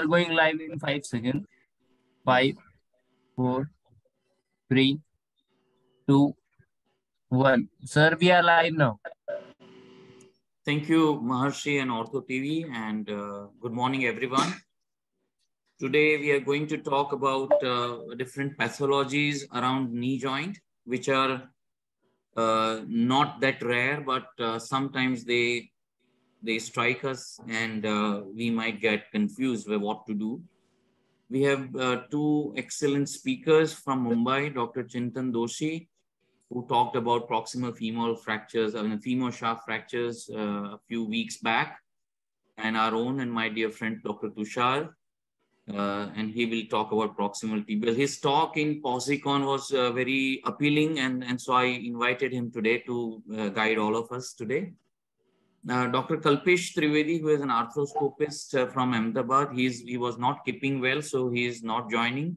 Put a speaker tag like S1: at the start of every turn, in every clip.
S1: are going live in five seconds. Five, four, three, two, one. Sir, we are live now.
S2: Thank you, Maharshi and Ortho TV, and uh, good morning, everyone. Today, we are going to talk about uh, different pathologies around knee joint, which are uh, not that rare, but uh, sometimes they they strike us and uh, we might get confused with what to do. We have uh, two excellent speakers from Mumbai, Dr. Chintan Doshi, who talked about proximal femoral fractures, I mean, femur shaft fractures uh, a few weeks back, and our own and my dear friend, Dr. Tushar, uh, and he will talk about proximal tibial. His talk in POSICON was uh, very appealing, and, and so I invited him today to uh, guide all of us today. Uh, Dr. Kalpesh Trivedi, who is an arthroscopist uh, from Ahmedabad, he's, he was not keeping well, so he is not joining.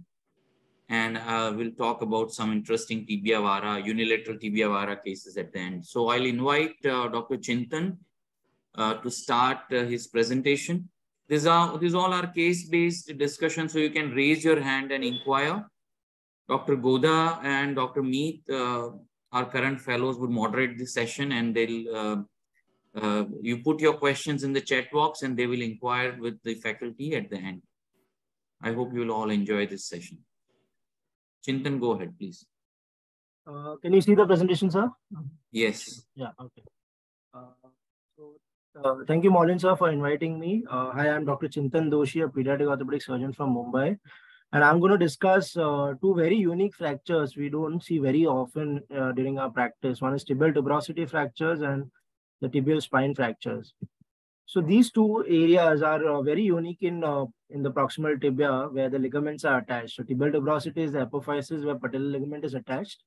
S2: And uh, we'll talk about some interesting tibia vara, unilateral tibia vara cases at the end. So I'll invite Dr. Chintan to start his presentation. These are these all are case-based discussions, so you can raise your hand and inquire. Dr. Goda and Dr. Meet, uh, our current fellows, would moderate this session, and they'll uh, you put your questions in the chat box, and they will inquire with the faculty at the end. I hope you will all enjoy this session. Chintan, go ahead, please.
S3: Uh, can you see the presentation, sir?
S2: Yes.
S3: Yeah. Okay. Uh, so uh, thank you, Maulin sir, for inviting me. Uh, hi, I'm Dr. Chintan Doshi, a pediatric orthopedic surgeon from Mumbai. And I'm going to discuss uh, two very unique fractures we don't see very often uh, during our practice. One is tibial tuberosity fractures and the tibial spine fractures. So these two areas are uh, very unique in uh, in the proximal tibia where the ligaments are attached. So tibial tuberosity is the apophysis where patellar ligament is attached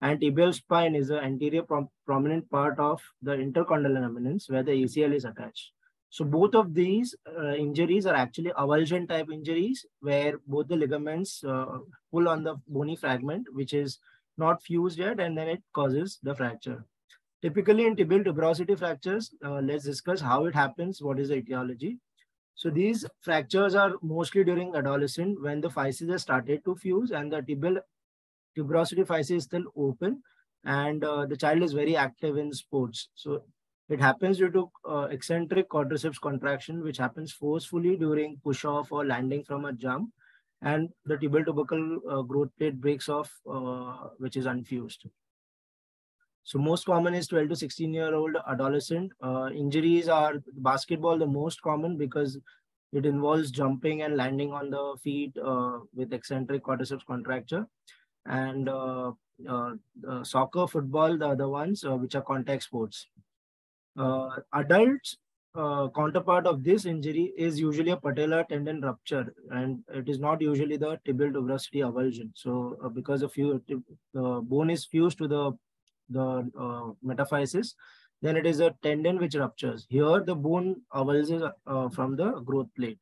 S3: and tibial spine is the anterior prom prominent part of the intercondylar eminence where the ACL is attached. So both of these uh, injuries are actually avulsion type injuries where both the ligaments uh, pull on the bony fragment, which is not fused yet, and then it causes the fracture. Typically in tibial tuberosity fractures, uh, let's discuss how it happens, what is the etiology. So these fractures are mostly during adolescence when the physes have started to fuse and the tibial tuberosity physis is still open and uh, the child is very active in sports. So it happens due to uh, eccentric quadriceps contraction, which happens forcefully during push off or landing from a jump. And the tibial tubercle uh, growth plate breaks off, uh, which is unfused. So most common is 12 to 16 year old adolescent. Uh, injuries are basketball the most common because it involves jumping and landing on the feet uh, with eccentric quadriceps contracture and uh, uh, uh, soccer, football, the other ones, which are contact sports. adults uh, counterpart of this injury is usually a patellar tendon rupture and it is not usually the tibial tuberosity avulsion so uh, because the bone is fused to the the uh, metaphysis then it is a tendon which ruptures here the bone avulses from the growth plate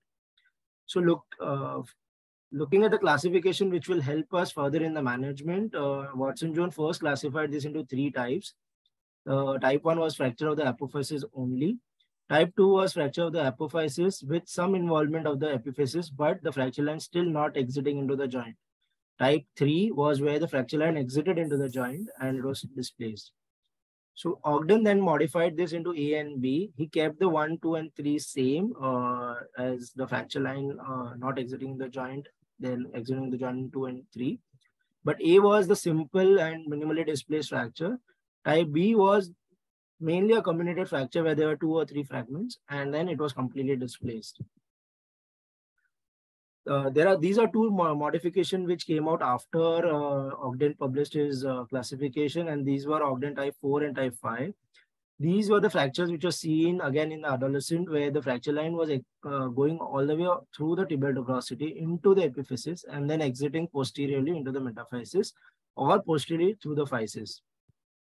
S3: so look looking at the classification, which will help us further in the management, uh, Watson Jones first classified this into three types. Uh, type 1 was fracture of the apophysis only. Type 2 was fracture of the apophysis with some involvement of the epiphysis, but the fracture line still not exiting into the joint. Type 3 was where the fracture line exited into the joint and it was displaced. So Ogden then modified this into A and B. He kept the 1, 2, and 3 same uh, as the fracture line uh, not exiting the joint then exiting the joint 2 and 3. But A was the simple and minimally displaced fracture. Type B was mainly a comminuted fracture where there were two or three fragments, and then it was completely displaced. Uh, there are these are two modifications which came out after uh, Ogden published his uh, classification, and these were Ogden type 4 and type 5. These were the fractures which were seen again in the adolescent where the fracture line was uh, going all the way through the tibial tuberosity into the epiphysis and then exiting posteriorly into the metaphysis or posteriorly through the physis.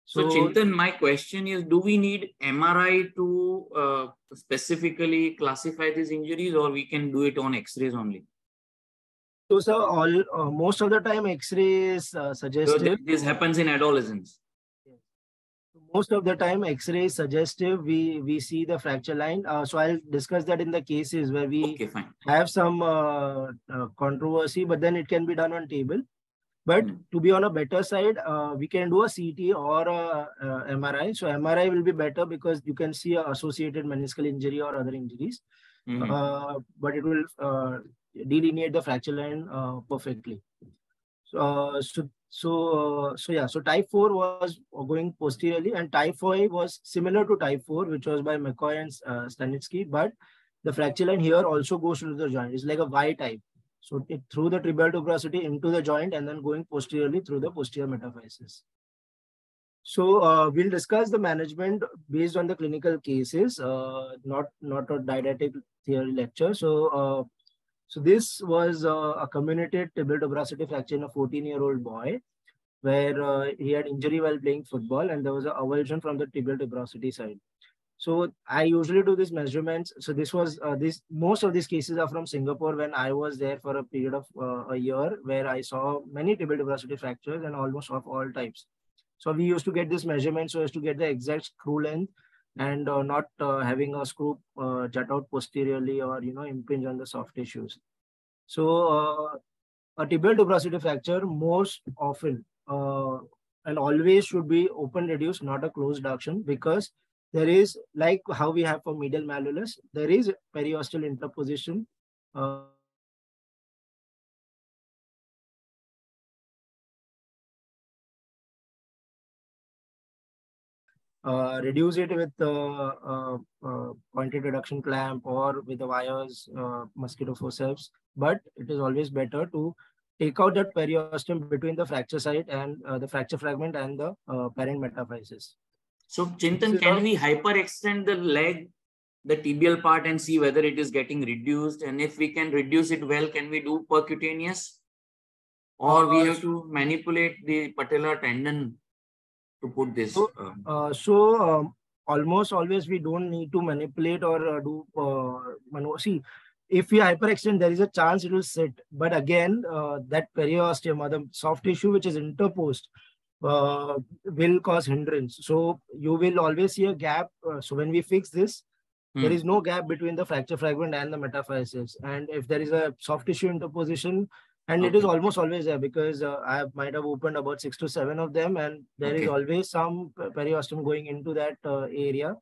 S2: So, so Chintan, my question is, do we need MRI to uh, specifically classify these injuries or we can do it on X-rays only?
S3: So, sir, all uh, most of the time X-ray is uh, suggested. So
S2: this happens in adolescents.
S3: most of the time x-ray is suggestive we we see the fracture line uh, so i'll discuss that in the cases where we
S2: okay,
S3: have some uh, uh, controversy but then it can be done on table but
S2: Mm.
S3: to be on a better side uh, we can do a ct or a, a mri so mri will be better because you can see a associated meniscal injury or other injuries
S2: Mhm.
S3: uh, but it will uh, delineate the fracture line uh, perfectly. So, uh, so, so, uh, so yeah. So type four was going posteriorly, and type five was similar to type four, which was by McKoy and uh, Stanitski, but the fracture line here also goes to the joint. It's like a Y type. So it through the tibial tuberosity into the joint and then going posteriorly through the posterior metaphysis. So uh, we'll discuss the management based on the clinical cases, uh, not not a didactic theory lecture. So uh, so this was uh, a comminuted tibial tuberosity fracture in a 14-year-old boy, where uh, he had injury while playing football, and there was a avulsion from the tibial tuberosity side. So I usually do these measurements. So this was uh, this most of these cases are from Singapore when I was there for a period of uh, a year where I saw many tibial tuberosity fractures and almost of all types. So we used to get this measurement so as to get the exact screw length and uh, not uh, having a screw uh, jut out posteriorly or you know impinge on the soft tissues. So uh, a tibial tuberosity fracture most often uh, and always should be open reduced, not a closed duction because there is like how we have for medial malleolus, there is periosteal interposition. Uh, reduce it with uh, uh, uh, pointed reduction clamp or with the wires, uh, mosquito forceps. But it is always better to take out that periosteum between the fracture site and uh, the fracture fragment and the uh, parent metaphysis.
S2: So, Chintan, can we hyperextend the leg, the tibial part, and see whether it is getting reduced? And if we can reduce it well, can we do percutaneous? Or we have to manipulate the patellar tendon to put this?
S3: So-
S2: um,
S3: Uh, so um, almost always we don't need to manipulate or uh, do uh, see if we hyperextend there is a chance it will sit but again uh, that periosteum or the soft tissue which is interposed uh, will cause hindrance so you will always see a gap uh, so when we fix this there
S2: Hmm.
S3: is no gap between the fracture fragment and the metaphysis and if there is a soft tissue interposition and it is almost always there because uh, I might have opened about six to seven of them, and there is
S2: Okay.
S3: always some periosteum going into that uh, area.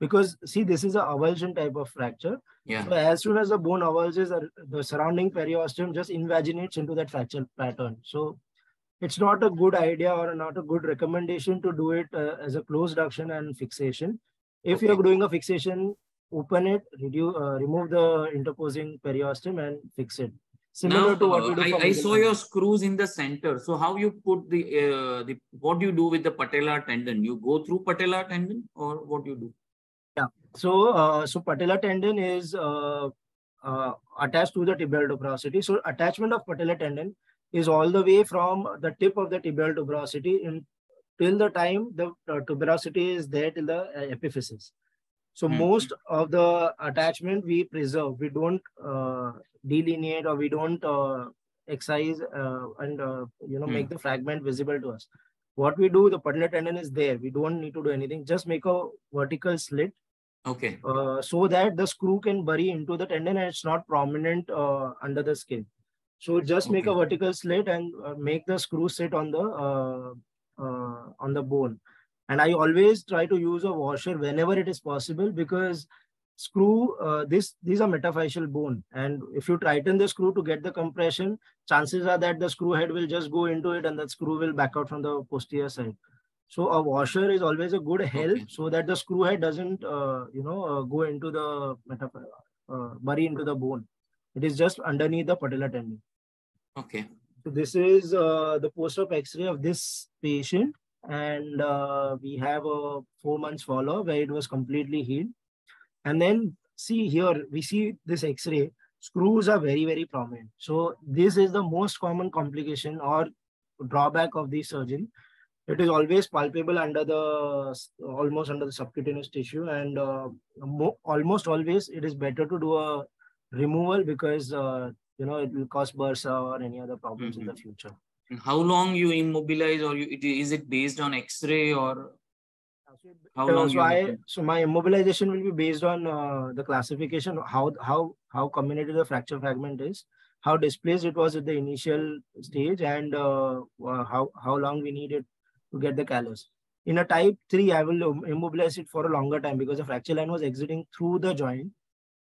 S3: Because see, this is a avulsion type of fracture.
S2: yeah.
S3: So as soon as the bone avulses, uh, the surrounding periosteum just invaginates into that fracture pattern. So it's not a good idea or not a good recommendation to do it uh, as a closed duction and fixation. If you're doing a fixation, open it, reduce, uh, remove the interposing periosteum and fix it. Similar
S2: Now,
S3: to what
S2: uh,
S3: we do
S2: I, I saw your screws in the center. So how you put the uh, the what do you do with the patellar tendon? You go through patellar tendon or what you do? Yeah.
S3: So, uh, so patellar tendon is uh, uh, attached to the tibial tuberosity. So, attachment of patellar tendon is all the way from the tip of the tibial tuberosity in till the time the uh, tuberosity is there till the uh, epiphysis. So,
S2: Hmm.
S3: most of the attachment we preserve. We don't uh, delineate or we don't uh, excise uh, and uh, you know
S2: Hmm.
S3: make the fragment visible to us. What we do, the patellar tendon is there. We don't need to do anything. Just make a vertical slit
S2: Okay.
S3: uh, so that the screw can bury into the tendon and it's not prominent uh, under the skin. So just make a vertical slit and make the screw sit on the uh, uh, on the bone. And I always try to use a washer whenever it is possible because screw uh, this these are metaphyseal bone and if you tighten the screw to get the compression chances are that the screw head will just go into it and that screw will back out from the posterior side so a washer is always a good help
S2: Okay.
S3: so that the screw head doesn't, uh, you know, uh, go into the metaph- uh, bury into the bone. It is just underneath the patellar tendon.
S2: Okay.
S3: So this is uh, the post-op X-ray of this patient, and uh, we have a four months follow where it was completely healed. And then see here, we see this X-ray. Screws are very very prominent. So this is the most common complication or drawback of the surgeon. It is always palpable under the almost under the subcutaneous tissue, and uh, mo- almost always it is better to do a removal because uh, you know it will cause bursa or any other problems in the future.
S2: And how long you immobilize or you, it, is it based on X-ray or How long
S3: so I so my immobilization will be based on uh, the classification how how how comminuted the fracture fragment is, how displaced it was at the initial stage, and uh, uh, how how long we needed to get the callus. In a type three, I will immobilize it for a longer time because the fracture line was exiting through the joint.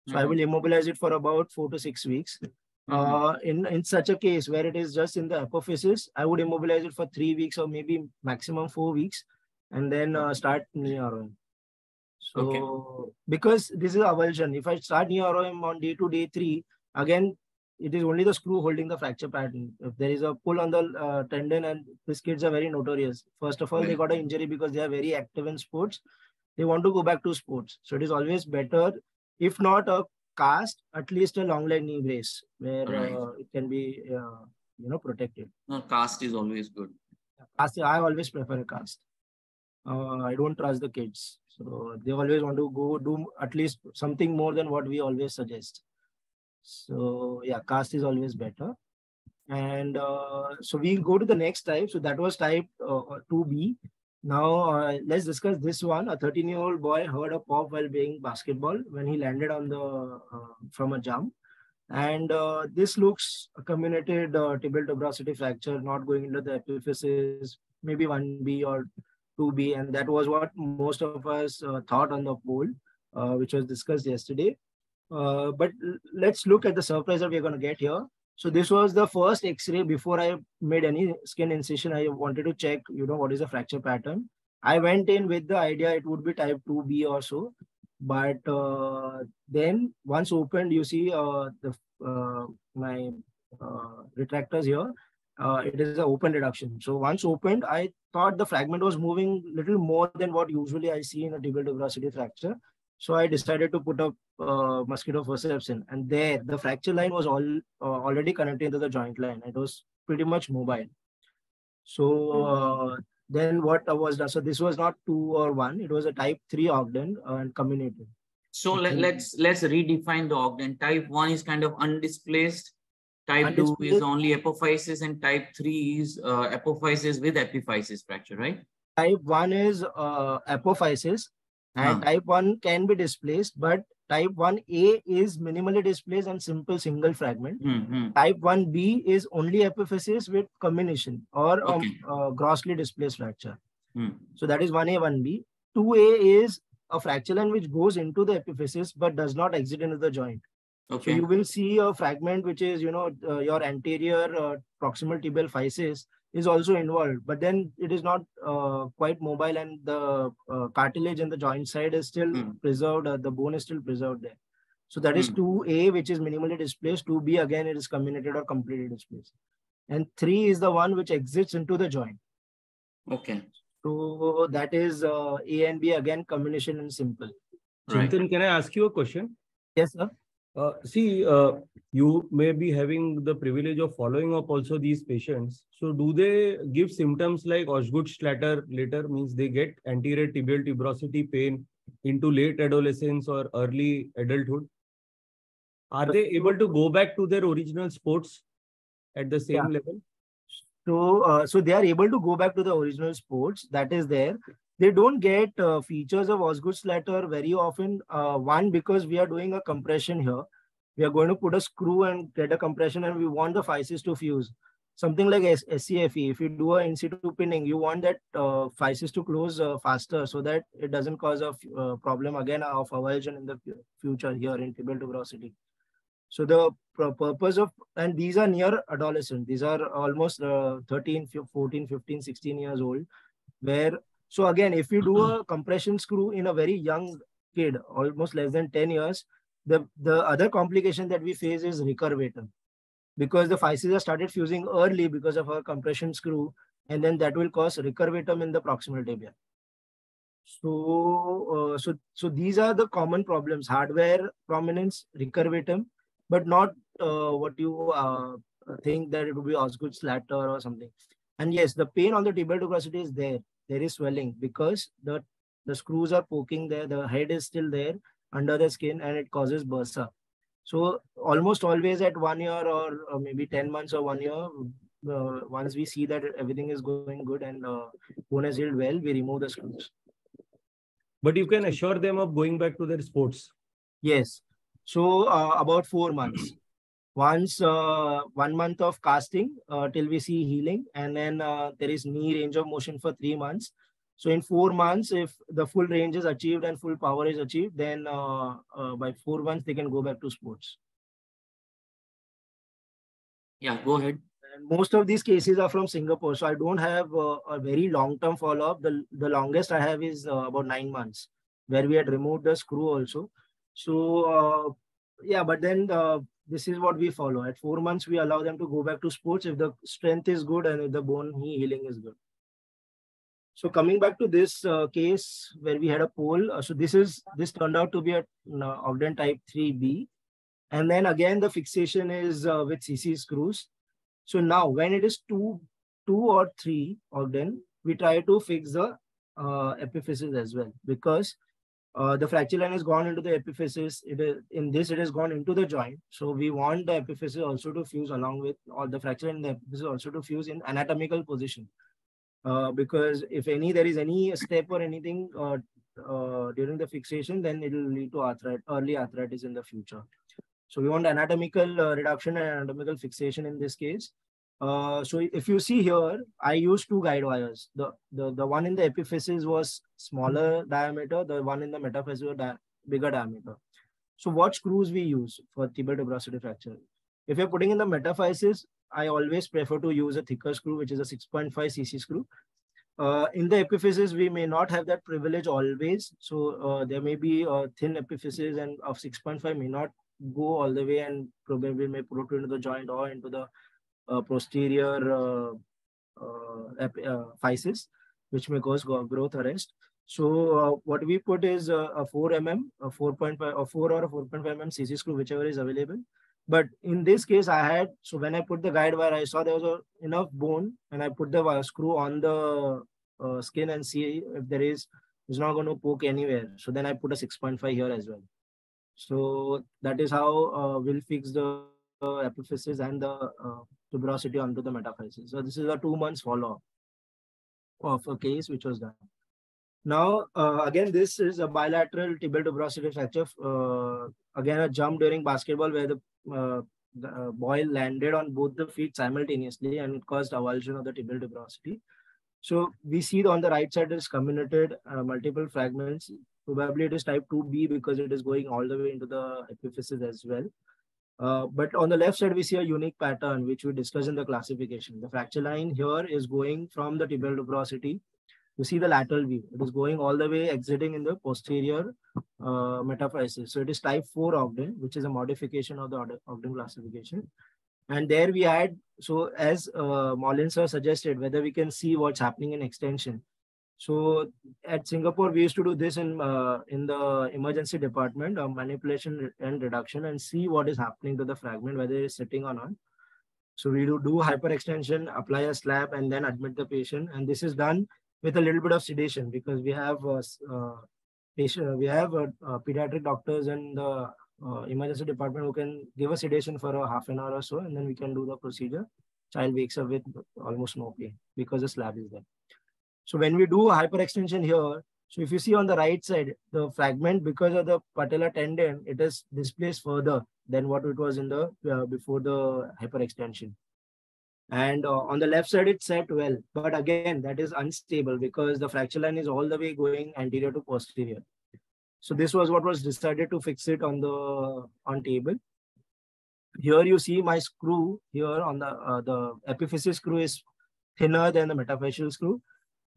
S3: So I
S2: Mhm.
S3: will immobilize it for about four to six weeks.
S2: Mhm.
S3: Uh, in in such a case where it is just in the apophysis, I would immobilize it for three weeks or maybe maximum four weeks, and then uh, start knee ROM. So
S2: Okay.
S3: because this is avulsion, if I start knee ROM on day two, day three, again it is only the screw holding the fracture pattern. If there is a pull on the uh, tendon, and these kids are very notorious. First of all, they got an injury because they are very active in sports. They want to go back to sports. So it is always better, if not a cast, at least a long knee brace where
S2: Right.
S3: uh, it can be, uh, you know, protected.
S2: No, cast is always good.
S3: Cast, I always prefer a cast. Uh, I don't trust the kids. So they always want to go do at least something more than what we always suggest. So yeah, cast is always better. And uh, so we go to the next type. So that was type uh, 2B. Now uh, let's discuss this one. A 13 year old boy heard a pop while playing basketball when he landed on the uh, from a jump. And uh, this looks a comminuted uh, tibial tuberosity fracture, not going into the epiphysis, maybe 1B or 2B. And that was what most of us thought on the poll, which was discussed yesterday. Uh, but let's look at the surprise that we're going to get here. So this was the first X-ray before I made any skin incision. I wanted to check, you know, what is the fracture pattern. I went in with the idea it would be type 2B or so. But uh, then once opened, you see uh, the uh, my uh, retractors here. Uh, it is an open reduction. So once opened, I thought the fragment was moving little more than what usually I see in a tibial tuberosity fracture. So I decided to put a uh, mosquito forceps in, and there the fracture line was all uh, already connected to the joint line. It was pretty much mobile. So uh, then what was done? So this was not two or one; it was a type three Ogden uh, and comminuted.
S2: So let,
S3: Mhm.
S2: let's let's redefine the Ogden. Type one is kind of undisplaced. Type two is only apophysis, and type three is uh, apophysis with epiphysis fracture, right?
S3: Type one is uh, apophysis, and
S2: Huh.
S3: type one can be displaced, but type one A is minimally displaced and simple single fragment.
S2: Hmm,
S3: Type 1B is only epiphysis with combination or um, uh, grossly displaced fracture.
S2: hmm.
S3: So that is 1A, 1B. 2A is a fracture line which goes into the epiphysis but does not exit into the joint. So you will see a fragment which is, you know, uh, your anterior uh, proximal tibial physis is also involved, but then it is not uh, quite mobile and the uh, cartilage and the joint side is still
S2: Hmm.
S3: preserved, uh, the bone is still preserved there. So that is
S2: Hmm.
S3: 2A, which is minimally displaced. 2B, again, it is comminuted or completely displaced. And 3 is the one which exits into the joint.
S2: Okay.
S3: So that is uh, A and B, again, combination and simple.
S2: Right.
S4: Chintan, can I ask you a question?
S3: Yes, sir.
S4: Uh, see, uh, you may be having the privilege of following up also these patients. So, do they give symptoms like Osgood-Schlatter later? Means they get anterior tibial tuberosity pain into late adolescence or early adulthood. Are they able to go back to their original sports at the same
S3: Yeah.
S4: level?
S3: So, uh, so they are able to go back to the original sports that is there. They don't get uh, features of Osgood-Schlatter very often. Uh, one, because we are doing a compression here. We are going to put a screw and get a compression and we want the physis to fuse. Something like SCFE, if you do a in situ pinning, you want that uh, physis to close uh, faster so that it doesn't cause a uh, problem again of avulsion in the future here in tibial tuberosity. So the purpose of, and these are near adolescent, these are almost uh, 13, 14, 15, 16 years old, where, so again, if you do a compression screw in a very young kid, almost less than 10 years, the, the other complication that we face is recurvatum. Because the physis started fusing early because of a compression screw, and then that will cause recurvatum in the proximal tibia. So, uh, so, so these are the common problems: hardware prominence, recurvatum, but not uh, what you uh, think that it would be Osgood-Schlatter or something. And yes, the pain on the tibial tuberosity is there. There is swelling because the the screws are poking there. The head is still there under the skin, and it causes bursa. So almost always at one year or, or maybe ten months or one year, uh, once we see that everything is going good and uh, bone has healed well, we remove the screws.
S4: But you can assure them of going back to their sports.
S3: Yes. So uh, about four months. Once uh, one month of casting uh, till we see healing, and then uh, there is knee range of motion for three months. So in four months, if the full range is achieved and full power is achieved, then uh, uh, by four months they can go back to sports.
S2: Yeah, go ahead.
S3: And most of these cases are from Singapore, so I don't have uh, a very long-term follow-up. The the longest I have is uh, about nine months, where we had removed the screw also. So uh, yeah, but then uh, this is what we follow. At four months, we allow them to go back to sports if the strength is good and if the bone healing is good. So coming back to this uh, case where we had a pole, uh, so this is this turned out to be a uh, Ogden type 3B. And then again, the fixation is uh, with CC screws. So now when it is two, two or three Ogden, we try to fix the uh, epiphysis as well because uh, the fracture line has gone into the epiphysis. It is in this, it has gone into the joint. So we want the epiphysis also to fuse along with all the fracture and the epiphysis also to fuse in anatomical position. Uh, because if any there is any step or anything uh, uh, during the fixation, then it will lead to arthritis, early arthritis in the future. So we want anatomical uh, reduction and anatomical fixation in this case. Uh, so if you see here, I used two guide wires. The, the, the one in the epiphysis was smaller diameter, the one in the metaphysis was di bigger diameter. So what screws we use for tibial tuberosity fracture? If you're putting in the metaphysis, I always prefer to use a thicker screw, which is a 6.5 cc screw. Uh, in the epiphysis, we may not have that privilege always. So uh, there may be a thin epiphysis and of 6.5 may not go all the way and probably may protrude into the joint or into the posterior uh, uh, uh, physis, which may cause growth arrest. So what we put is a 4 mm, a 4.5, a 4 or a 4.5 mm CC screw, whichever is available. But in this case, I had, so when I put the guide wire, I saw there was a, enough bone and I put the screw on the uh, skin and see if there is, it's not going to poke anywhere. So then I put a 6.5 here as well. So that is how uh, we'll fix the uh, epiphysis and the uh, tuberosity onto the metaphysis. So this is a two months follow-up of a case which was done. Now, uh, again, this is a bilateral tibial tuberosity fracture. Uh, again, a jump during basketball where the, uh, the uh, boy landed on both the feet simultaneously and it caused avulsion of the tibial tuberosity. So we see on the right side is comminuted uh, multiple fragments. Probably it is type 2B because it is going all the way into the epiphysis as well. Uh, but on the left side, we see a unique pattern, which we discussed in the classification. The fracture line here is going from the tibial tuberosity you see the lateral view. It is going all the way exiting in the posterior uh, metaphysis. So it is type 4 Ogden, which is a modification of the Ogden classification. And there we had, so as uh, Maulin suggested, whether we can see what's happening in extension. So at Singapore, we used to do this in uh, in the emergency department of manipulation and reduction and see what is happening to the fragment, whether it's sitting or not. So we do, do hyperextension, apply a slab, and then admit the patient. And this is done with a little bit of sedation because we have uh, uh, patient, we have uh, uh, pediatric doctors in the uh, emergency department who can give a sedation for a half an hour or so, and then we can do the procedure. Child wakes up with almost no pain because the slab is there. So when we do a hyperextension here, so if you see on the right side, the fragment because of the patellar tendon, it is displaced further than what it was in the uh, before the hyperextension. And uh, on the left side, it's set well. But again, that is unstable because the fracture line is all the way going anterior to posterior. So this was what was decided to fix it on the on table. Here you see my screw here on the uh, the epiphysis screw is thinner than the metaphyseal screw,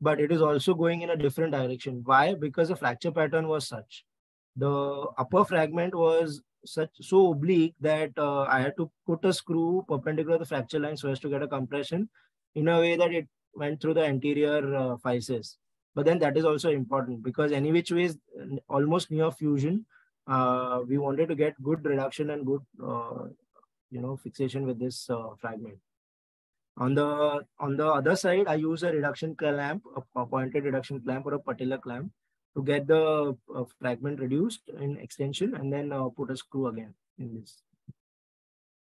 S3: but it is also going in a different direction. Why? Because the fracture pattern was such. The upper fragment was such so oblique that uh, I had to put a screw perpendicular to the fracture line so as to get a compression in a way that it went through the anterior uh, physis. But then that is also important because any which ways, almost near fusion, uh, we wanted to get good reduction and good, uh, you know, fixation with this uh, fragment. On the on the other side, I use a reduction clamp, a, pointed reduction clamp or a patella clamp to get the uh, fragment reduced in extension and then uh, put a screw again in this.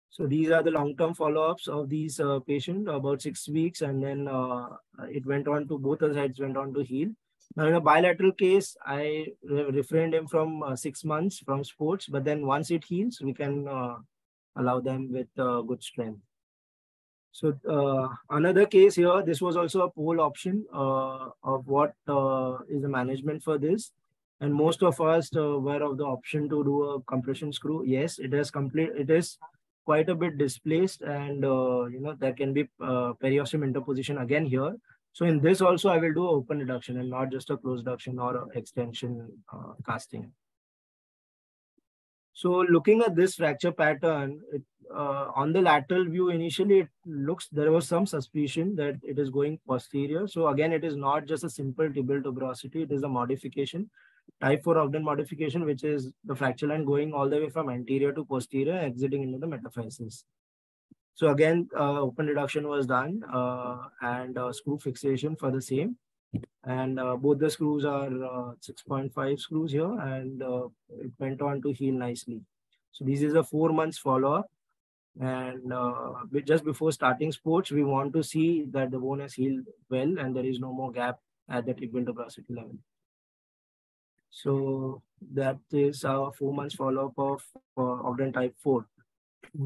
S3: So these are the long-term follow-ups of these uh, patients, about six weeks, and then uh, it went on to both the sides went on to heal. Now, in a bilateral case, I re refrained him from uh, six months from sports, but then once it heals, we can uh, allow them with good strength. So uh, another case here, this was also a poll option uh, of what uh, is the management for this. And most of us were of the option to do a compression screw. Yes, it is complete. It is quite a bit displaced and you know there can be periosteum interposition again here so in this also, I will do open reduction and not just a closed reduction or extension uh, casting. So looking at this fracture pattern, it, uh, on the lateral view, initially it looks, there was some suspicion that it is going posterior. So again, it is not just a simple tibial tuberosity, it is a modification, type 4 Ogden modification, which is the fracture line going all the way from anterior to posterior, exiting into the metaphysis. So again, uh, open reduction was done uh, and uh, screw fixation for the same. And uh, both the screws are uh, 6.5 screws here and it went on to heal nicely. So this is a four months follow-up. And just before starting sports, we want to see that the bone has healed well and there is no more gap at the tibial tuberosity level. So that is our four months follow-up of uh, Ogden type 4.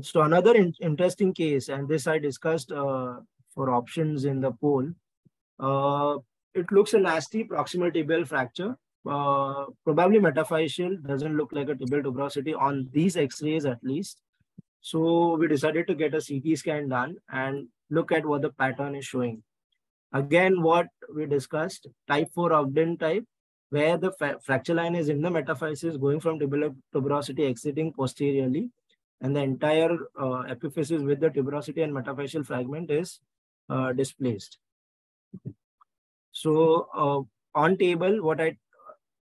S3: So another in interesting case, and this I discussed uh, for options in the poll. Uh, it looks a nasty proximal tibial fracture, uh, probably metaphyseal, doesn't look like a tibial tuberosity on these x-rays at least. So we decided to get a CT scan done and look at what the pattern is showing. Again, what we discussed, type 4 Ogden type, where the fracture line is in the metaphysis going from tibial tuberosity exiting posteriorly and the entire uh, epiphysis with the tuberosity and metaphyseal fragment is uh, displaced. So uh, on table, what I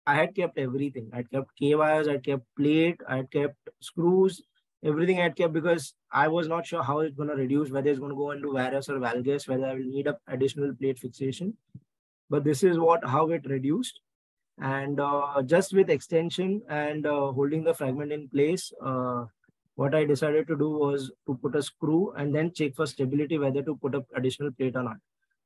S3: I had kept everything. I kept K wires, I kept plate, I kept screws, everything I had kept because I was not sure how it's going to reduce, whether it's going to go into varus or valgus, whether I will need a additional plate fixation. But this is what how it reduced. And uh, just with extension and uh, holding the fragment in place, uh, what I decided to do was to put a screw and then check for stability whether to put up additional plate or not.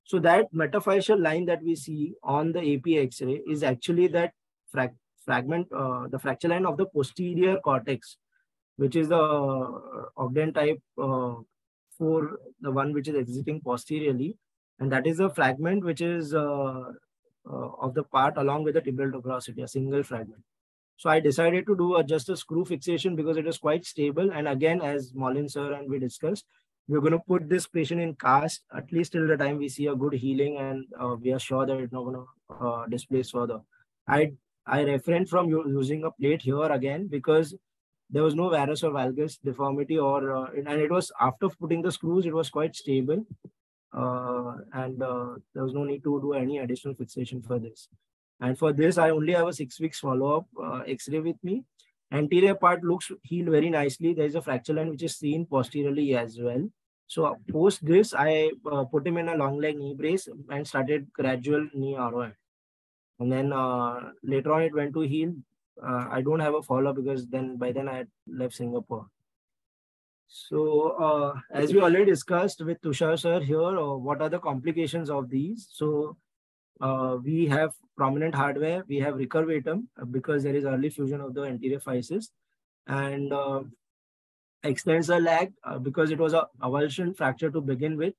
S3: So that metaphyseal line that we see on the AP X-ray is actually that frag fragment, uh, the fracture line of the posterior cortex, which is the uh, Ogden type uh, 4, the one which is exiting posteriorly. And that is a fragment which is uh, uh, of the part along with the tibial tuberosity, a single fragment. So I decided to do a, just a screw fixation because it is quite stable. And again, as Maulin sir and we discussed, we're going to put this patient in cast at least till the time we see a good healing and uh, we are sure that it's not going to uh, displace further. I I refrained from using a plate here again because there was no varus or valgus deformity or uh, and it was after putting the screws it was quite stable uh, and uh, there was no need to do any additional fixation for this and for this, I only have a six weeks follow-up uh, X-ray with me. Anterior part looks healed very nicely. There is a fracture line which is seen posteriorly as well. So post this, I uh, put him in a long leg knee brace and started gradual knee ROM. And then uh, later on, it went to heal. Uh, I don't have a follow-up because then by then I had left Singapore. So uh, as we already discussed with Tushar sir here, uh, what are the complications of these? So uh, we have prominent hardware, we have recurvatum uh, because there is early fusion of the anterior physis and uh, extensor lag because it was a avulsion fracture to begin with.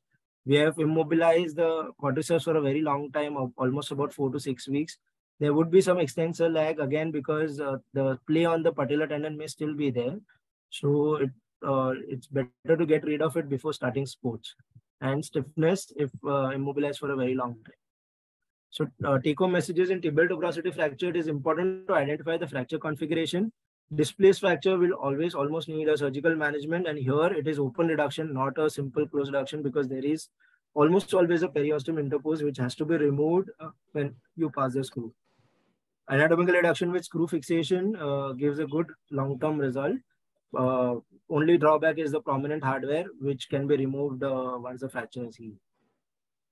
S3: We have immobilized the quadriceps for a very long time, almost about four to six weeks. There would be some extensor lag again because uh, the play on the patellar tendon may still be there. So it, uh, it's better to get rid of it before starting sports. And stiffness if uh, immobilized for a very long time. So uh, take-home messages in tibial tuberosity fracture, it is important to identify the fracture configuration. Displaced fracture will always almost need a surgical management. And here it is open reduction, not a simple closed reduction because there is almost always a periosteum interpose which has to be removed uh, when you pass the screw. Anatomical reduction with screw fixation uh, gives a good long-term result. Uh, only drawback is the prominent hardware, which can be removed uh, once the fracture is healed.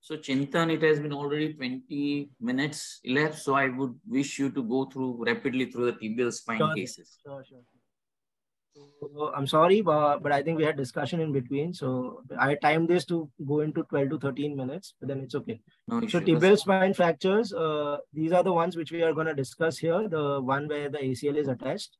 S2: So Chintan, it has been already 20 minutes elapsed. So I would wish you to go through rapidly through the tibial spine
S3: sure.
S2: cases.
S3: Sure, sure. So, I'm sorry, but, but I think we had discussion in between. So I timed this to go into 12 to 13 minutes, but then it's okay.
S2: No
S3: So tibial spine fractures, uh, these are the ones which we are going to discuss here, the one where the ACL is attached.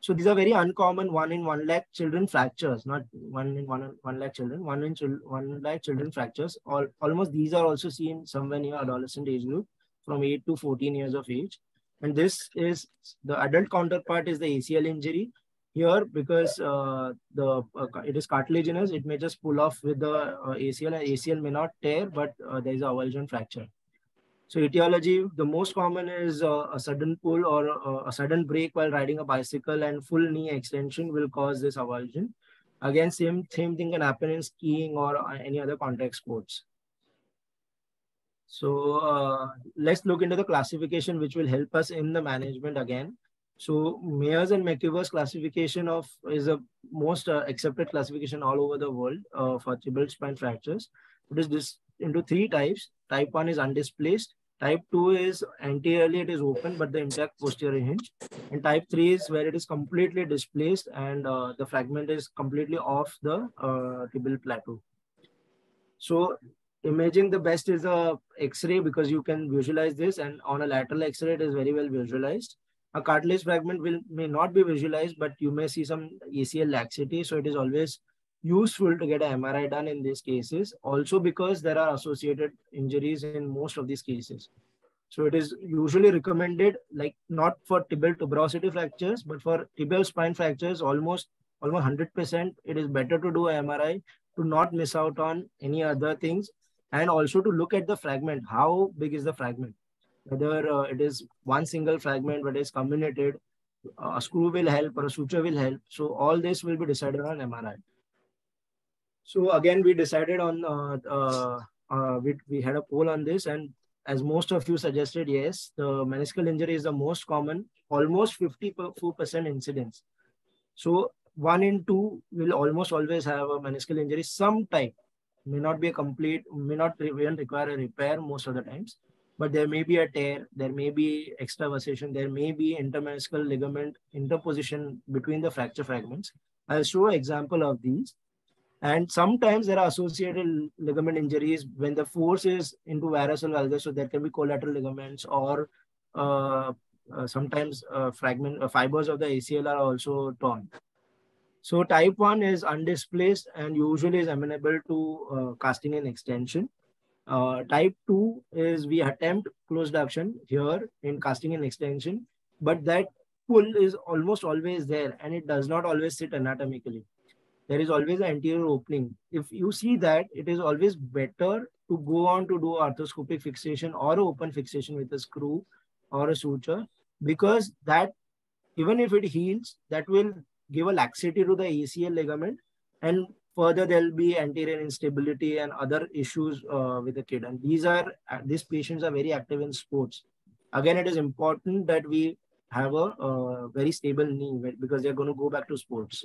S3: So these are very uncommon one in one lakh children fractures, not one in one, one lakh children, one in chil- one lakh children fractures. All, almost these are also seen somewhere near adolescent age group from 8 to 14 years of age. And this is the adult counterpart is the ACL injury. Here, because uh, the uh, it is cartilaginous, it may just pull off with the uh, ACL. and ACL may not tear, but uh, there is a avulsion fracture. So etiology, the most common is uh, a sudden pull or uh, a sudden break while riding a bicycle and full knee extension will cause this avulsion. Again, same, same thing can happen in skiing or any other contact sports. So let's look into the classification, which will help us in the management again. So Meyers and McKeever's classification of is the most uh, accepted classification all over the world uh, for tibial spine fractures. It is this into three types. Type 1 is undisplaced. Type 2 is anteriorly it is open but the intact posterior hinge. And type 3 is where it is completely displaced and uh, the fragment is completely off the uh, tibial plateau. So imaging the best is a X-ray because you can visualize this and on a lateral X-ray it is very well visualized. A cartilage fragment will may not be visualized but you may see some ACL laxity. So it is always useful to get an MRI done in these cases, also because there are associated injuries in most of these cases. So it is usually recommended, like not for tibial tuberosity fractures, but for tibial spine fractures, almost almost 100%, it is better to do a MRI to not miss out on any other things, and also to look at the fragment. How big is the fragment? Whether uh, it is one single fragment, whether it's comminuted, a screw will help or a suture will help. So all this will be decided on MRI. So again, we decided on, uh, uh, uh, we, we had a poll on this and as most of you suggested, yes, the meniscal injury is the most common, almost 54% incidence. So one in two will almost always have a meniscal injury, some type, may not be a complete, may not even require a repair most of the times, but there may be a tear, there may be extravasation, there may be intermeniscal ligament interposition between the fracture fragments. I'll show an example of these. And sometimes there are associated ligament injuries when the force is into varus or valgus. So there can be collateral ligaments or uh, uh, sometimes uh, fragment fibers of the ACL are also torn. So type 1 is undisplaced and usually is amenable to casting and extension. Uh, type 2 is we attempt closed action here in casting and extension, but that pull is almost always there and it does not always sit anatomically there is always an anterior opening. If you see that, it is always better to go on to do arthroscopic fixation or open fixation with a screw or a suture because that even if it heals, that will give a laxity to the ACL ligament and further there'll be anterior instability and other issues uh, with the kid. And these are these patients are very active in sports. Again, it is important that we have a, a very stable knee because they're going to go back to sports.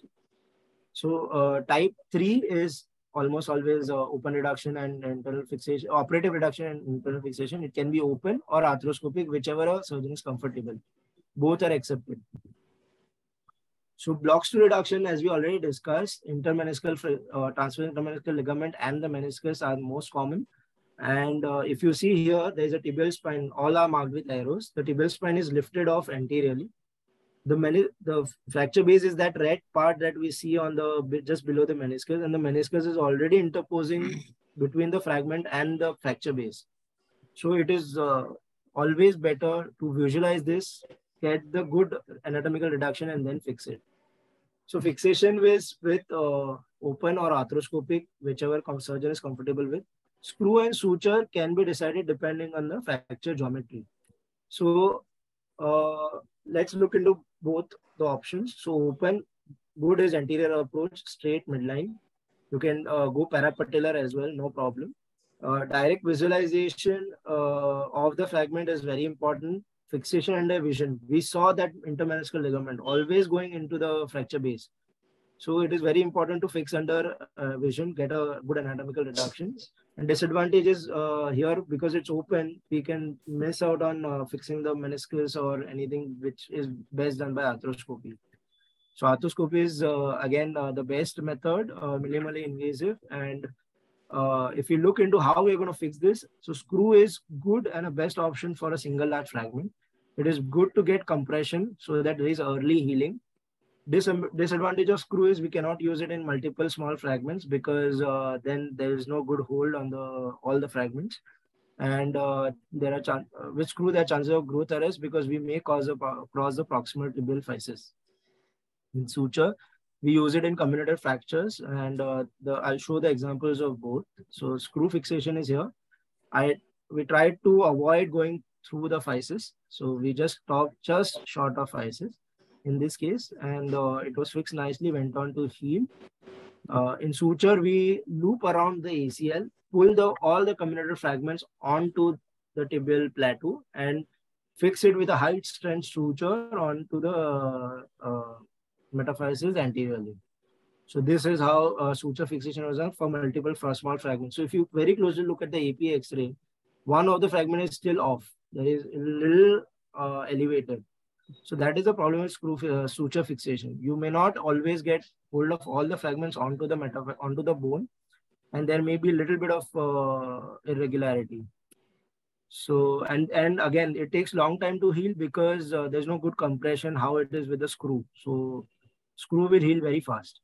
S3: So uh, type 3 is almost always uh, open reduction and internal fixation, operative reduction and internal fixation. It can be open or arthroscopic, whichever a surgeon is comfortable. Both are accepted. So blocks to reduction, as we already discussed, intermeniscal uh, transverse intermeniscal ligament and the meniscus are most common. And uh, if you see here, there's a tibial spine, all are marked with arrows. The tibial spine is lifted off anteriorly the meni- the fracture base is that red part that we see on the just below the meniscus and the meniscus is already interposing between the fragment and the fracture base so it is uh, always better to visualize this get the good anatomical reduction and then fix it so fixation with with uh, open or arthroscopic whichever surgeon is comfortable with screw and suture can be decided depending on the fracture geometry so uh, let's look into both the options. So open, good is anterior approach, straight midline. You can uh, go parapatellar as well, no problem. Uh, direct visualization uh, of the fragment is very important. Fixation under vision. We saw that intermeniscal ligament always going into the fracture base. So it is very important to fix under uh, vision, get a good anatomical reduction. And disadvantage is uh, here because it's open, we can miss out on uh, fixing the meniscus or anything which is best done by arthroscopy. So arthroscopy is uh, again uh, the best method, uh, minimally invasive. And uh, if you look into how we're going to fix this, so screw is good and a best option for a single large fragment. It is good to get compression so that there is early healing. Dis disadvantage of screw is we cannot use it in multiple small fragments because uh, then there is no good hold on the all the fragments and uh, there are chan- uh, with screw there chances of growth arrest because we may cause a cross the proximal tibial physis. In suture, we use it in comminuted fractures, and uh, the I'll show the examples of both. So screw fixation is here. I we tried to avoid going through the physis, so we just stopped just short of physis in this case, and uh, it was fixed nicely. Went on to heal. Uh, in suture, we loop around the ACL pull the all the comminuted fragments onto the tibial plateau and fix it with a high strength suture onto the uh, metaphysis anteriorly. So this is how uh, suture fixation was done for multiple small fragments. So if you very closely look at the AP X-ray, one of the fragment is still off. There is a little uh, elevated. So that is the problem with screw uh, suture fixation. You may not always get hold of all the fragments onto the onto the bone and there may be a little bit of uh, irregularity so and and again it takes long time to heal because uh, there's no good compression how it is with the screw so screw will heal very fast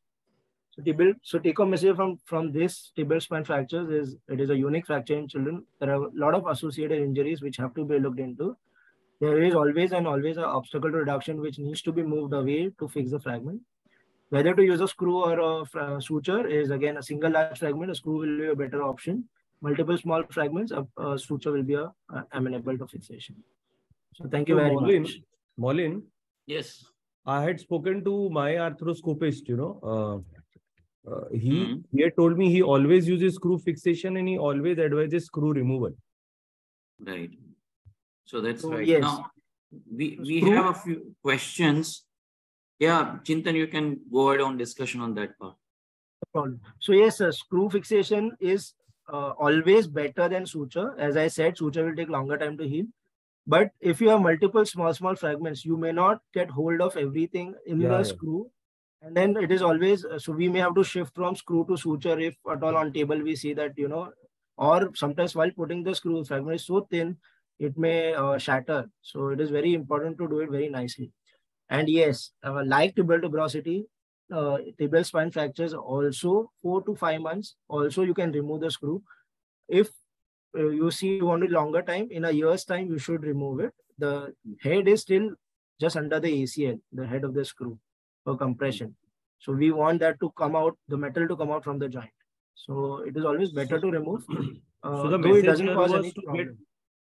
S3: so tibial so take home message from from this tibial spine fractures is it is a unique fracture in children there are a lot of associated injuries which have to be looked into there is always and always an obstacle to reduction which needs to be moved away to fix the fragment whether to use a screw or a suture is again a single large fragment. A screw will be a better option. Multiple small fragments, a, a suture will be a, a, amenable to fixation. So thank you so very Maulin, much.
S4: Maulin.
S2: Yes.
S4: I had spoken to my arthroscopist, you know. Uh, uh, he mm -hmm. he had told me he always uses screw fixation and he always advises screw removal.
S2: Right. So that's so, right. Yes. Now we we screw, have a few questions yeah, Chintan, you can go ahead on discussion on that part.
S3: So yes, uh, screw fixation is uh, always better than suture. As I said, suture will take longer time to heal. But if you have multiple small, small fragments, you may not get hold of everything in yeah, the yeah. screw. And then it is always, uh, so we may have to shift from screw to suture if at all on table we see that, you know, or sometimes while putting the screw fragment is so thin, it may uh, shatter. So it is very important to do it very nicely. And yes, uh, like tibial tuberosity, uh, tibial spine fractures also four to five months. Also, you can remove the screw. If you see you want it longer time, in a year's time, you should remove it. The head is still just under the ACL, the head of the screw for compression. So we want that to come out, the metal to come out from the joint. So it is always better to remove.
S4: Uh, so the message it doesn't cause any problem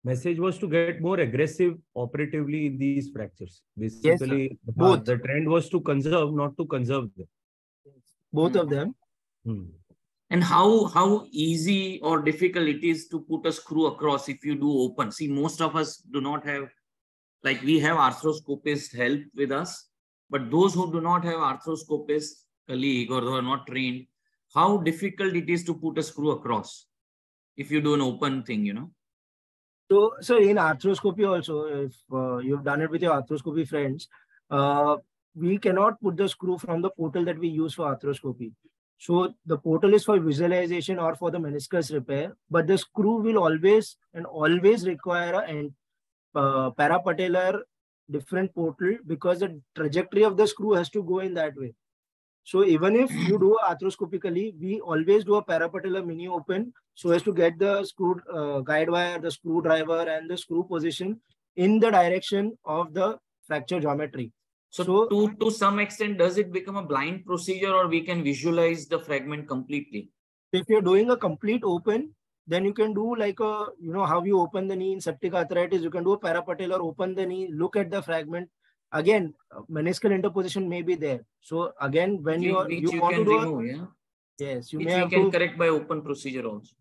S4: message was to get more aggressive operatively in these fractures. Basically, yes, both. the trend was to conserve, not to conserve them.
S3: Both of them.
S2: Hmm. And how how easy or difficult it is to put a screw across if you do open. See, most of us do not have, like we have arthroscopist help with us, but those who do not have arthroscopist colleague or who are not trained, how difficult it is to put a screw across if you do an open thing, you know?
S3: So, so in arthroscopy also, if uh, you've done it with your arthroscopy friends, uh, we cannot put the screw from the portal that we use for arthroscopy. So the portal is for visualization or for the meniscus repair, but the screw will always and always require a uh, parapatellar different portal because the trajectory of the screw has to go in that way. So even if you do arthroscopically, we always do a parapatellar mini open so as to get the screw uh, guide wire, the screwdriver and the screw position in the direction of the fracture geometry.
S2: So, so to, to some extent, does it become a blind procedure or we can visualize the fragment completely?
S3: If you're doing a complete open, then you can do like a, you know, how you open the knee in septic arthritis, you can do a parapatellar, open the knee, look at the fragment, again uh, meniscal interposition may be there. So again when you you,
S2: you want to do remove, yeah?
S3: Yes
S2: you which may have can to, correct by open procedure also.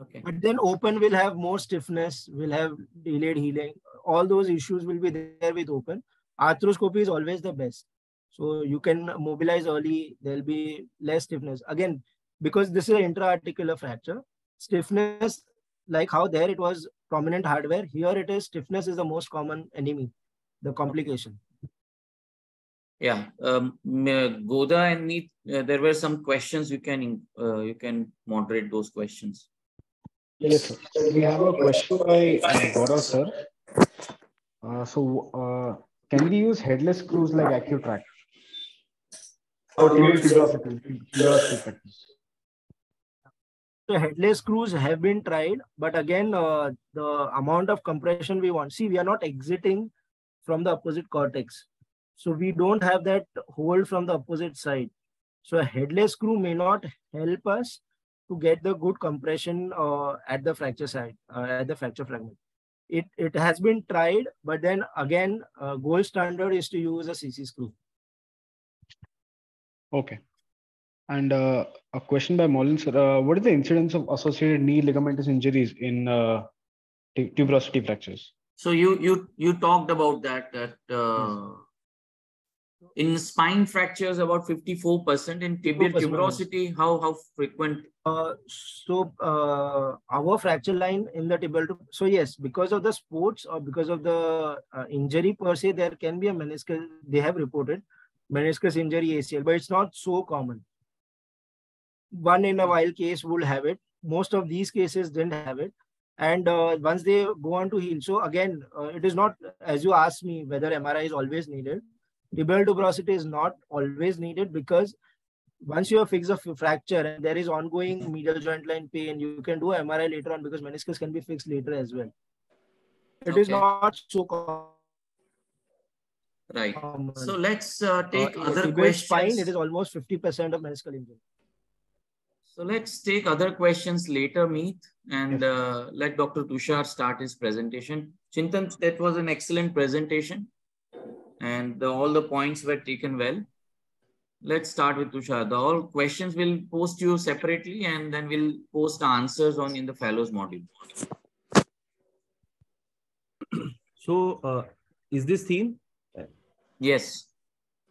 S3: Okay. But then open will have more stiffness will have delayed healing. All those issues will be there with open arthroscopy is always the best so you can mobilize early there'll be less stiffness again because this is an intra-articular fracture stiffness like how there it was prominent hardware here it is stiffness is the most common enemy the complication.
S2: Yeah, um, Goda and Neet, uh, there were some questions. You can uh, you can moderate those questions.
S5: Yes, sir. We have a question by Gaurav, sir. Uh, so, uh, can we use headless screws like Acutrak? Or
S3: so headless screws have been tried, but again, uh, the amount of compression we want. See, we are not exiting from the opposite cortex. So we don't have that hold from the opposite side. So a headless screw may not help us to get the good compression uh, at the fracture side, uh, at the fracture fragment. It, it has been tried, but then again, uh, gold standard is to use a CC screw.
S5: Okay. And uh, a question by Maulin sir. Uh, what is the incidence of associated knee ligamentous injuries in uh, tuberosity fractures?
S2: So you you you talked about that that uh, in spine fractures about 54% in tibial tuberosity how how frequent?
S3: Uh, so uh, our fracture line in the tibial so yes because of the sports or because of the uh, injury per se there can be a meniscus they have reported meniscus injury acl but it's not so common. One in a while case will have it. Most of these cases didn't have it. And uh, once they go on to heal so again uh, it is not as you asked me whether mri is always needed tibial tuberosity is not always needed because once you have fixed a fracture and there is ongoing medial joint line pain, you can do MRI later on because meniscus can be fixed later as well. It okay. is not so common.
S2: Right. So let's uh, take uh, other questions.
S3: Fine. It is almost 50% of meniscal injury.
S2: So let's take other questions later, Meet, and uh, let Dr. Tushar start his presentation. Chintan, that was an excellent presentation and the, all the points were taken well. Let's start with Tushar. The all questions will post you separately and then we'll post answers on in the fellows module.
S4: So uh, is this theme?
S2: Yes.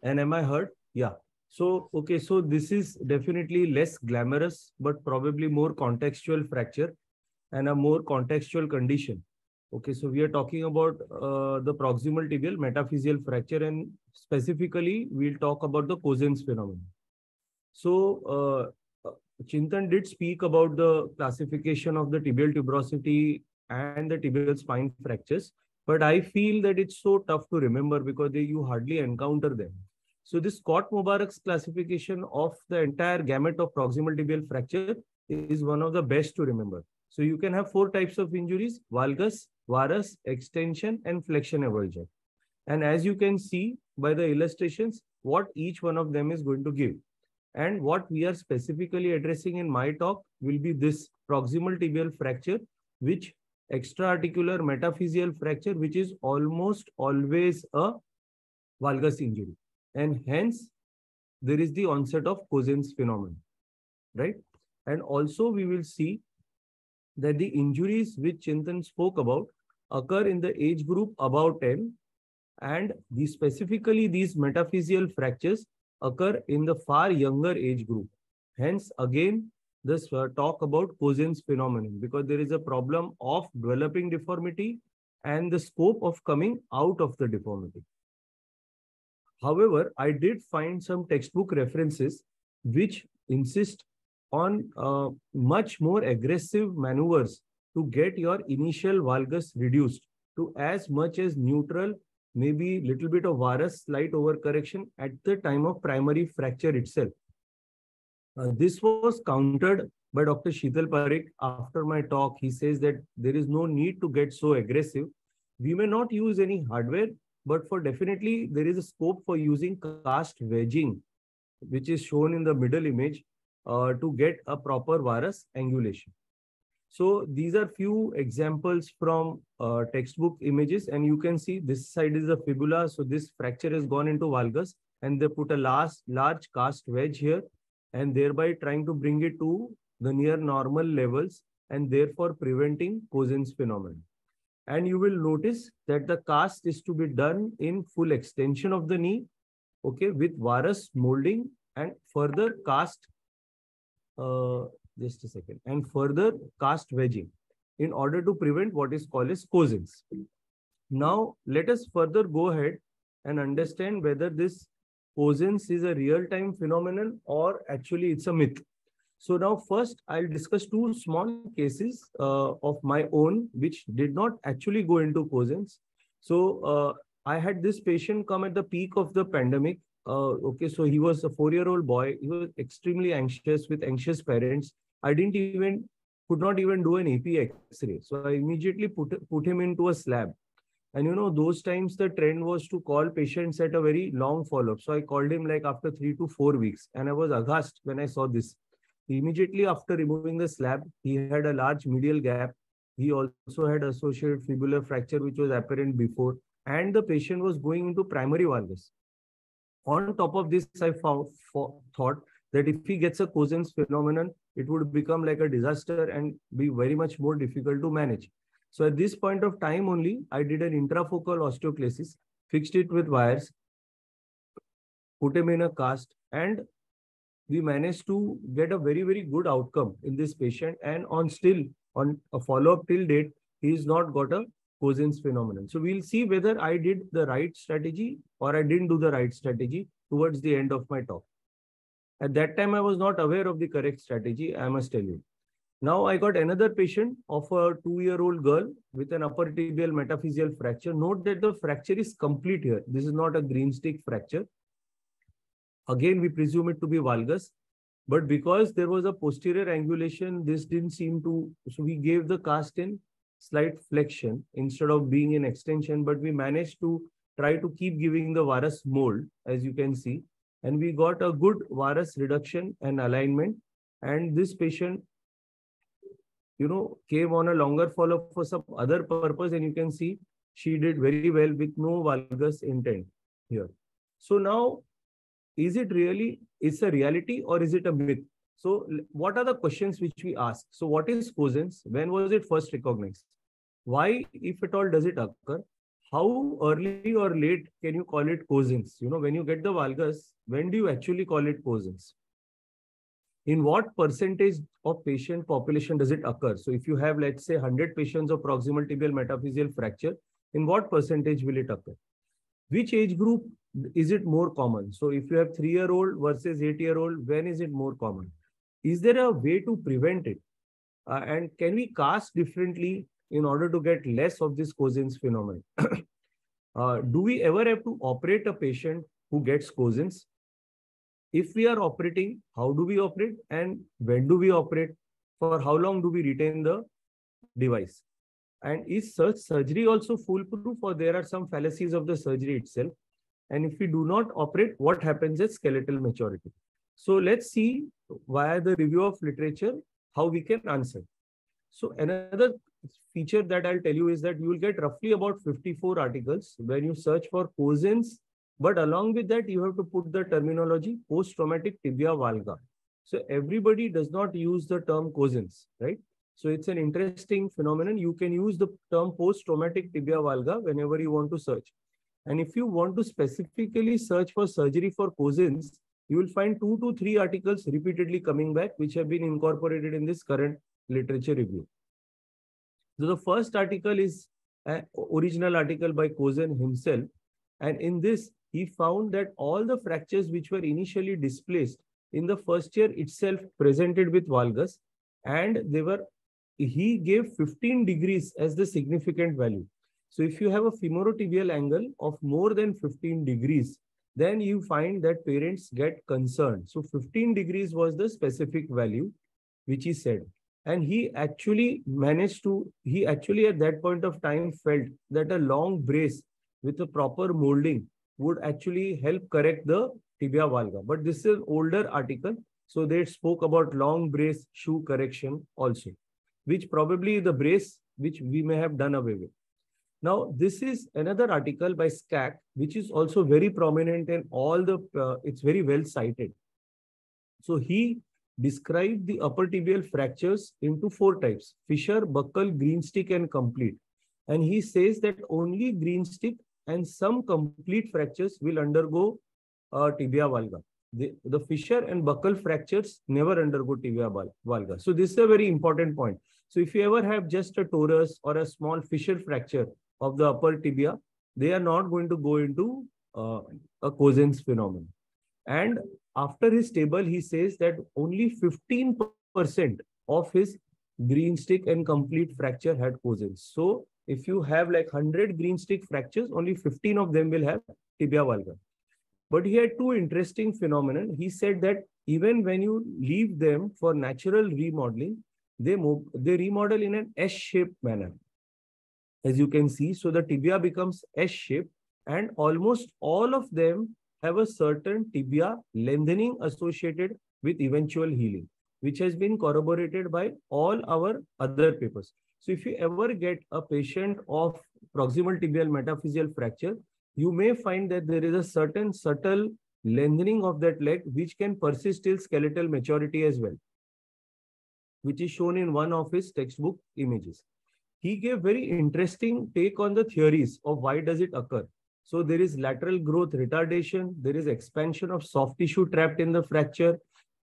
S4: And am I heard? Yeah. So, okay, so this is definitely less glamorous, but probably more contextual fracture and a more contextual condition. Okay, so we are talking about uh, the proximal tibial metaphyseal fracture and specifically we'll talk about the Cozen's phenomenon. So uh, Chintan did speak about the classification of the tibial tuberosity and the tibial spine fractures, but I feel that it's so tough to remember because they, you hardly encounter them. So this Scott Mubarak's classification of the entire gamut of proximal tibial fracture is one of the best to remember. So you can have four types of injuries, valgus, varus, extension, and flexion avulsion. And as you can see by the illustrations, what each one of them is going to give. And what we are specifically addressing in my talk will be this proximal tibial fracture, which extra-articular metaphyseal fracture, which is almost always a valgus injury. And hence, there is the onset of Cozen's phenomenon, right? And also we will see that the injuries which Chintan spoke about occur in the age group above 10 and the, specifically these metaphyseal fractures occur in the far younger age group. Hence, again, this uh, talk about Cozen's phenomenon because there is a problem of developing deformity and the scope of coming out of the deformity. However, I did find some textbook references which insist on uh, much more aggressive maneuvers to get your initial valgus reduced to as much as neutral, maybe little bit of varus, slight overcorrection at the time of primary fracture itself. Uh, this was countered by Dr. Sheetal Parikh after my talk. He says that there is no need to get so aggressive. We may not use any hardware, but for definitely there is a scope for using cast wedging, which is shown in the middle image uh, to get a proper varus angulation. So these are few examples from uh, textbook images and you can see this side is the fibula. So this fracture has gone into valgus and they put a last large cast wedge here and thereby trying to bring it to the near normal levels and therefore preventing Cozen's phenomenon. And you will notice that the cast is to be done in full extension of the knee, okay, with varus molding and further cast uh, just a second, and further cast wedging in order to prevent what is called as Cozen's. Now, let us further go ahead and understand whether this Cozen's is a real-time phenomenon or actually it's a myth. So now first I'll discuss two small cases uh, of my own, which did not actually go into Cozen's. So uh, I had this patient come at the peak of the pandemic. Uh, okay, so he was a four-year-old boy. He was extremely anxious with anxious parents. I didn't even, could not even do an AP X-ray. So I immediately put, put him into a slab. And you know, those times the trend was to call patients at a very long follow-up. So I called him like after three to four weeks. And I was aghast when I saw this. Immediately after removing the slab, he had a large medial gap. He also had associated fibular fracture, which was apparent before. And the patient was going into primary valgus. On top of this, I found, for, thought that if he gets a Cozen's phenomenon, it would become like a disaster and be very much more difficult to manage. So at this point of time only, I did an intrafocal osteoclasis, fixed it with wires, put him in a cast, and we managed to get a very, very good outcome in this patient. And on still, on a follow-up till date, he's not got a Cozen's phenomenon. So we'll see whether I did the right strategy or I didn't do the right strategy towards the end of my talk. At that time, I was not aware of the correct strategy, I must tell you. Now I got another patient of a two-year-old girl with an upper tibial metaphyseal fracture. Note that the fracture is complete here. This is not a green stick fracture. Again, we presume it to be valgus. But because there was a posterior angulation, this didn't seem to, so we gave the cast in slight flexion instead of being in extension, but we managed to try to keep giving the varus mold, as you can see. And we got a good varus reduction and alignment. And this patient you know, came on a longer follow-up for some other purpose. And you can see she did very well with no valgus intent here. So now, is it really, is a reality or is it a myth? So what are the questions which we ask? So what is Cozen's? When was it first recognized? Why, if at all, does it occur? How early or late can you call it Cozen's? You know, when you get the valgus, when do you actually call it Cozen's? in what percentage of patient population does it occur? So if you have, let's say, 100 patients of proximal tibial metaphyseal fracture, in what percentage will it occur? Which age group is it more common? So if you have three-year-old versus eight-year-old, when is it more common? Is there a way to prevent it? Uh, and can we cast differently in order to get less of this Cozen's phenomenon? uh, do we ever have to operate a patient who gets Cozen's? if we are operating, how do we operate and when do we operate? For how long do we retain the device? And is such surgery also foolproof or there are some fallacies of the surgery itself? And if we do not operate, what happens at skeletal maturity? So let's see via the review of literature, how we can answer. So another feature that I'll tell you is that you will get roughly about 54 articles when you search for Cozen's. but along with that, you have to put the terminology post-traumatic tibia valga. So everybody does not use the term Cozen's, right? So it's an interesting phenomenon. You can use the term post-traumatic tibia valga whenever you want to search. And if you want to specifically search for surgery for Cozen's, you will find two to three articles repeatedly coming back, which have been incorporated in this current literature review. So the first article is an original article by Cozen himself. And in this, he found that all the fractures which were initially displaced in the first year itself presented with valgus and they were he gave 15 degrees as the significant value so if you have a femorotibial angle of more than 15 degrees then you find that parents get concerned so 15 degrees was the specific value which he said and he actually managed to he actually at that point of time felt that a long brace with a proper molding would actually help correct the tibia valga. But this is an older article. So they spoke about long brace shoe correction also, which probably the brace which we may have done away with. Now, this is another article by Skak, which is also very prominent in all the, uh, it's very well cited. So he described the upper tibial fractures into four types, fissure, buckle, green stick, and complete. And he says that only green stick and some complete fractures will undergo uh, tibia valga. The, the fissure and buckle fractures never undergo tibia valga. So this is a very important point. So if you ever have just a torus or a small fissure fracture of the upper tibia, they are not going to go into uh, a Cozen's phenomenon. And after his table, he says that only 15% of his green stick and complete fracture had Cozen's. So if you have like 100 green stick fractures, only 15 of them will have tibia valgus. But he had two interesting phenomena. He said that even when you leave them for natural remodeling, they move, they remodel in an S-shaped manner. As you can see, so the tibia becomes S-shaped and almost all of them have a certain tibia lengthening associated with eventual healing, which has been corroborated by all our other papers. So if you ever get a patient of proximal tibial metaphyseal fracture, you may find that there is a certain subtle lengthening of that leg which can persist till skeletal maturity as well, which is shown in one of his textbook images. He gave very interesting take on the theories of why does it occur. So there is lateral growth retardation, there is expansion of soft tissue trapped in the fracture,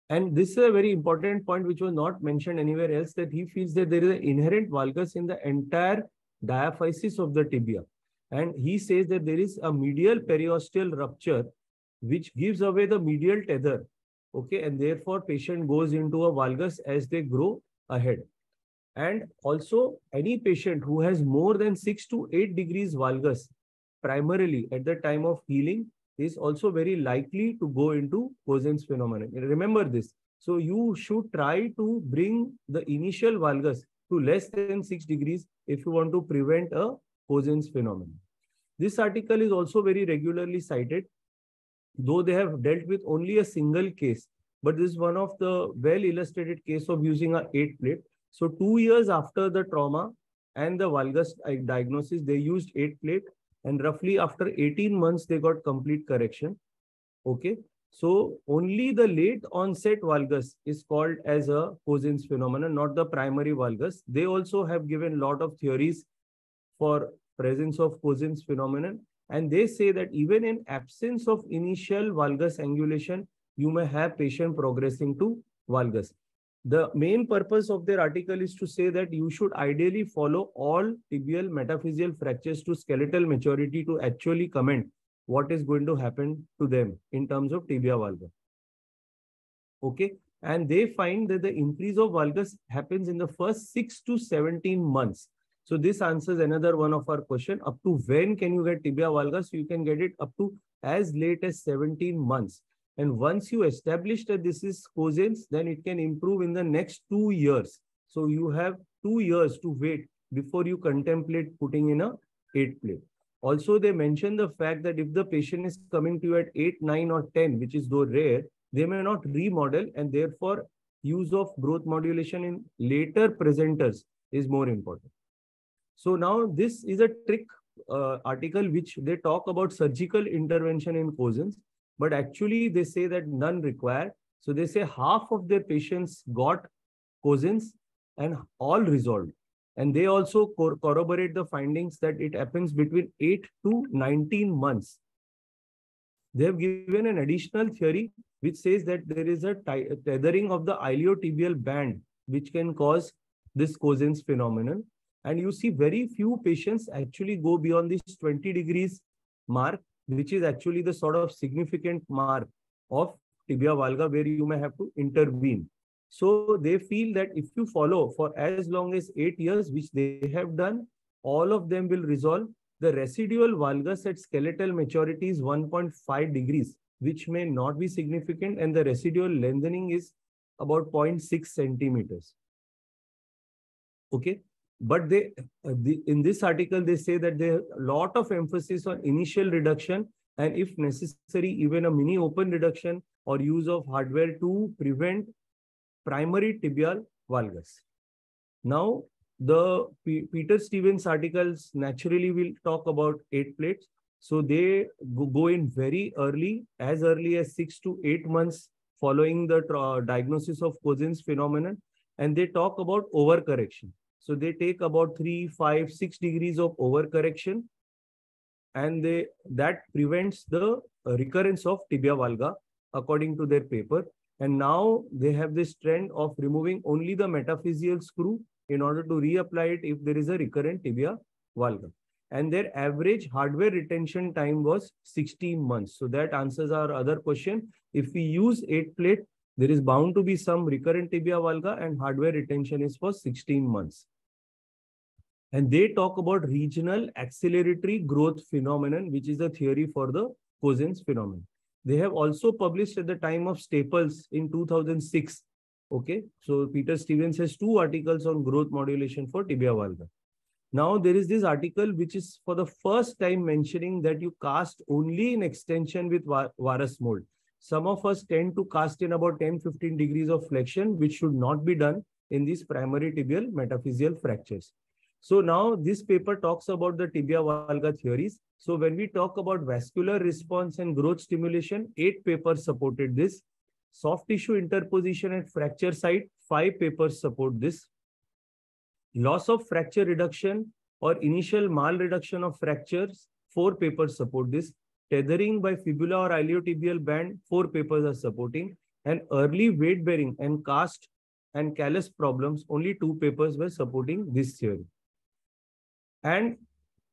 S4: and this is a very important point which was not mentioned anywhere else that he feels that there is an inherent valgus in the entire diaphysis of the tibia. And he says that there is a medial periosteal rupture which gives away the medial tether. Okay, and therefore patient goes into a valgus as they grow ahead. And also any patient who has more than six to eight degrees valgus primarily at the time of healing is also very likely to go into Cozen's phenomenon. Remember this. So you should try to bring the initial valgus to less than 6 degrees if you want to prevent a Cozen's phenomenon. This article is also very regularly cited, though they have dealt with only a single case. But this is one of the well illustrated case of using a 8 plate. So two years after the trauma and the valgus uh, diagnosis, they used 8 plate and roughly after 18 months they got complete correction. Okay? So only the late onset valgus is called as a Cozen's phenomenon not the primary valgus. They also have given lot of theories for presence of Cozen's phenomenon. And they say that even in absence of initial valgus angulation you may have patient progressing to valgus the main purpose of their article is to say that you should ideally follow all tibial metaphyseal fractures to skeletal maturity to actually comment what is going to happen to them in terms of tibia valgus. Okay. And they find that the increase of valgus happens in the first 6 to 17 months. So this answers another one of our question. Up to when can you get tibia valgus? You can get it up to as late as 17 months. And once you establish that this is Cozen's, then it can improve in the next two years. So you have two years to wait before you contemplate putting in a eight plate. Also, they mention the fact that if the patient is coming to you at 8, 9, or 10, which is though rare, they may not remodel and therefore use of growth modulation in later presenters is more important. So now this is a trick uh, article which they talk about surgical intervention in Cozen's but actually they say that none required. So they say half of their patients got Cozen's and all resolved. And they also cor corroborate the findings that it happens between 8 to 19 months. They have given an additional theory which says that there is a tethering of the iliotibial band which can cause this Cozen's phenomenon. And you see very few patients actually go beyond this 20 degrees mark which is actually the sort of significant mark of tibia valga where you may have to intervene. So they feel that if you follow for as long as eight years, which they have done, all of them will resolve. The residual valgus at skeletal maturity is 1.5 degrees, which may not be significant, and the residual lengthening is about 0.6 centimeters. Okay, but they uh, the, in this article they say that there a lot of emphasis on initial reduction and if necessary even a mini open reduction or use of hardware to prevent primary tibial valgus. Now the P peter stevens articles naturally will talk about eight plates. So they go in very early as early as six to eight months following the diagnosis of Cozen's phenomenon. And they talk about overcorrection so they take about three, five, six degrees of overcorrection, and they that prevents the recurrence of tibia valga according to their paper. And now they have this trend of removing only the metaphyseal screw in order to reapply it if there is a recurrent tibia valga. and their average hardware retention time was 16 months. So that answers our other question. If we use eight plate, there is bound to be some recurrent tibia valga and hardware retention is for 16 months. And they talk about regional acceleratory growth phenomenon, which is the theory for the Cozen's phenomenon. They have also published at the time of Staples in 2006. Okay, so Peter Stevens has two articles on growth modulation for tibia valga. Now there is this article which is for the first time mentioning that you cast only in extension with varus mold. Some of us tend to cast in about 10-15 degrees of flexion, which should not be done in these primary tibial metaphyseal fractures. So now this paper talks about the tibia valga theories. So when we talk about vascular response and growth stimulation, eight papers supported this. Soft tissue interposition at fracture site, five papers support this. Loss of fracture reduction or initial mal reduction of fractures, four papers support this. Tethering by fibula or iliotibial band, four papers are supporting. And early weight bearing and cast and callus problems, only two papers were supporting this theory. And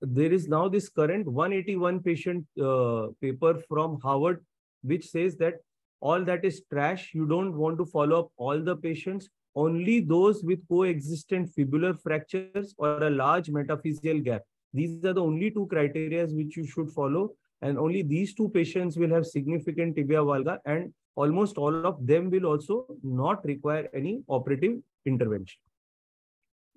S4: there is now this current 181 patient uh, paper from Harvard, which says that all that is trash. You don't want to follow up all the patients, only those with coexistent fibular fractures or a large metaphyseal gap. These are the only two criteria which you should follow. And only these two patients will have significant tibia valga and almost all of them will also not require any operative intervention.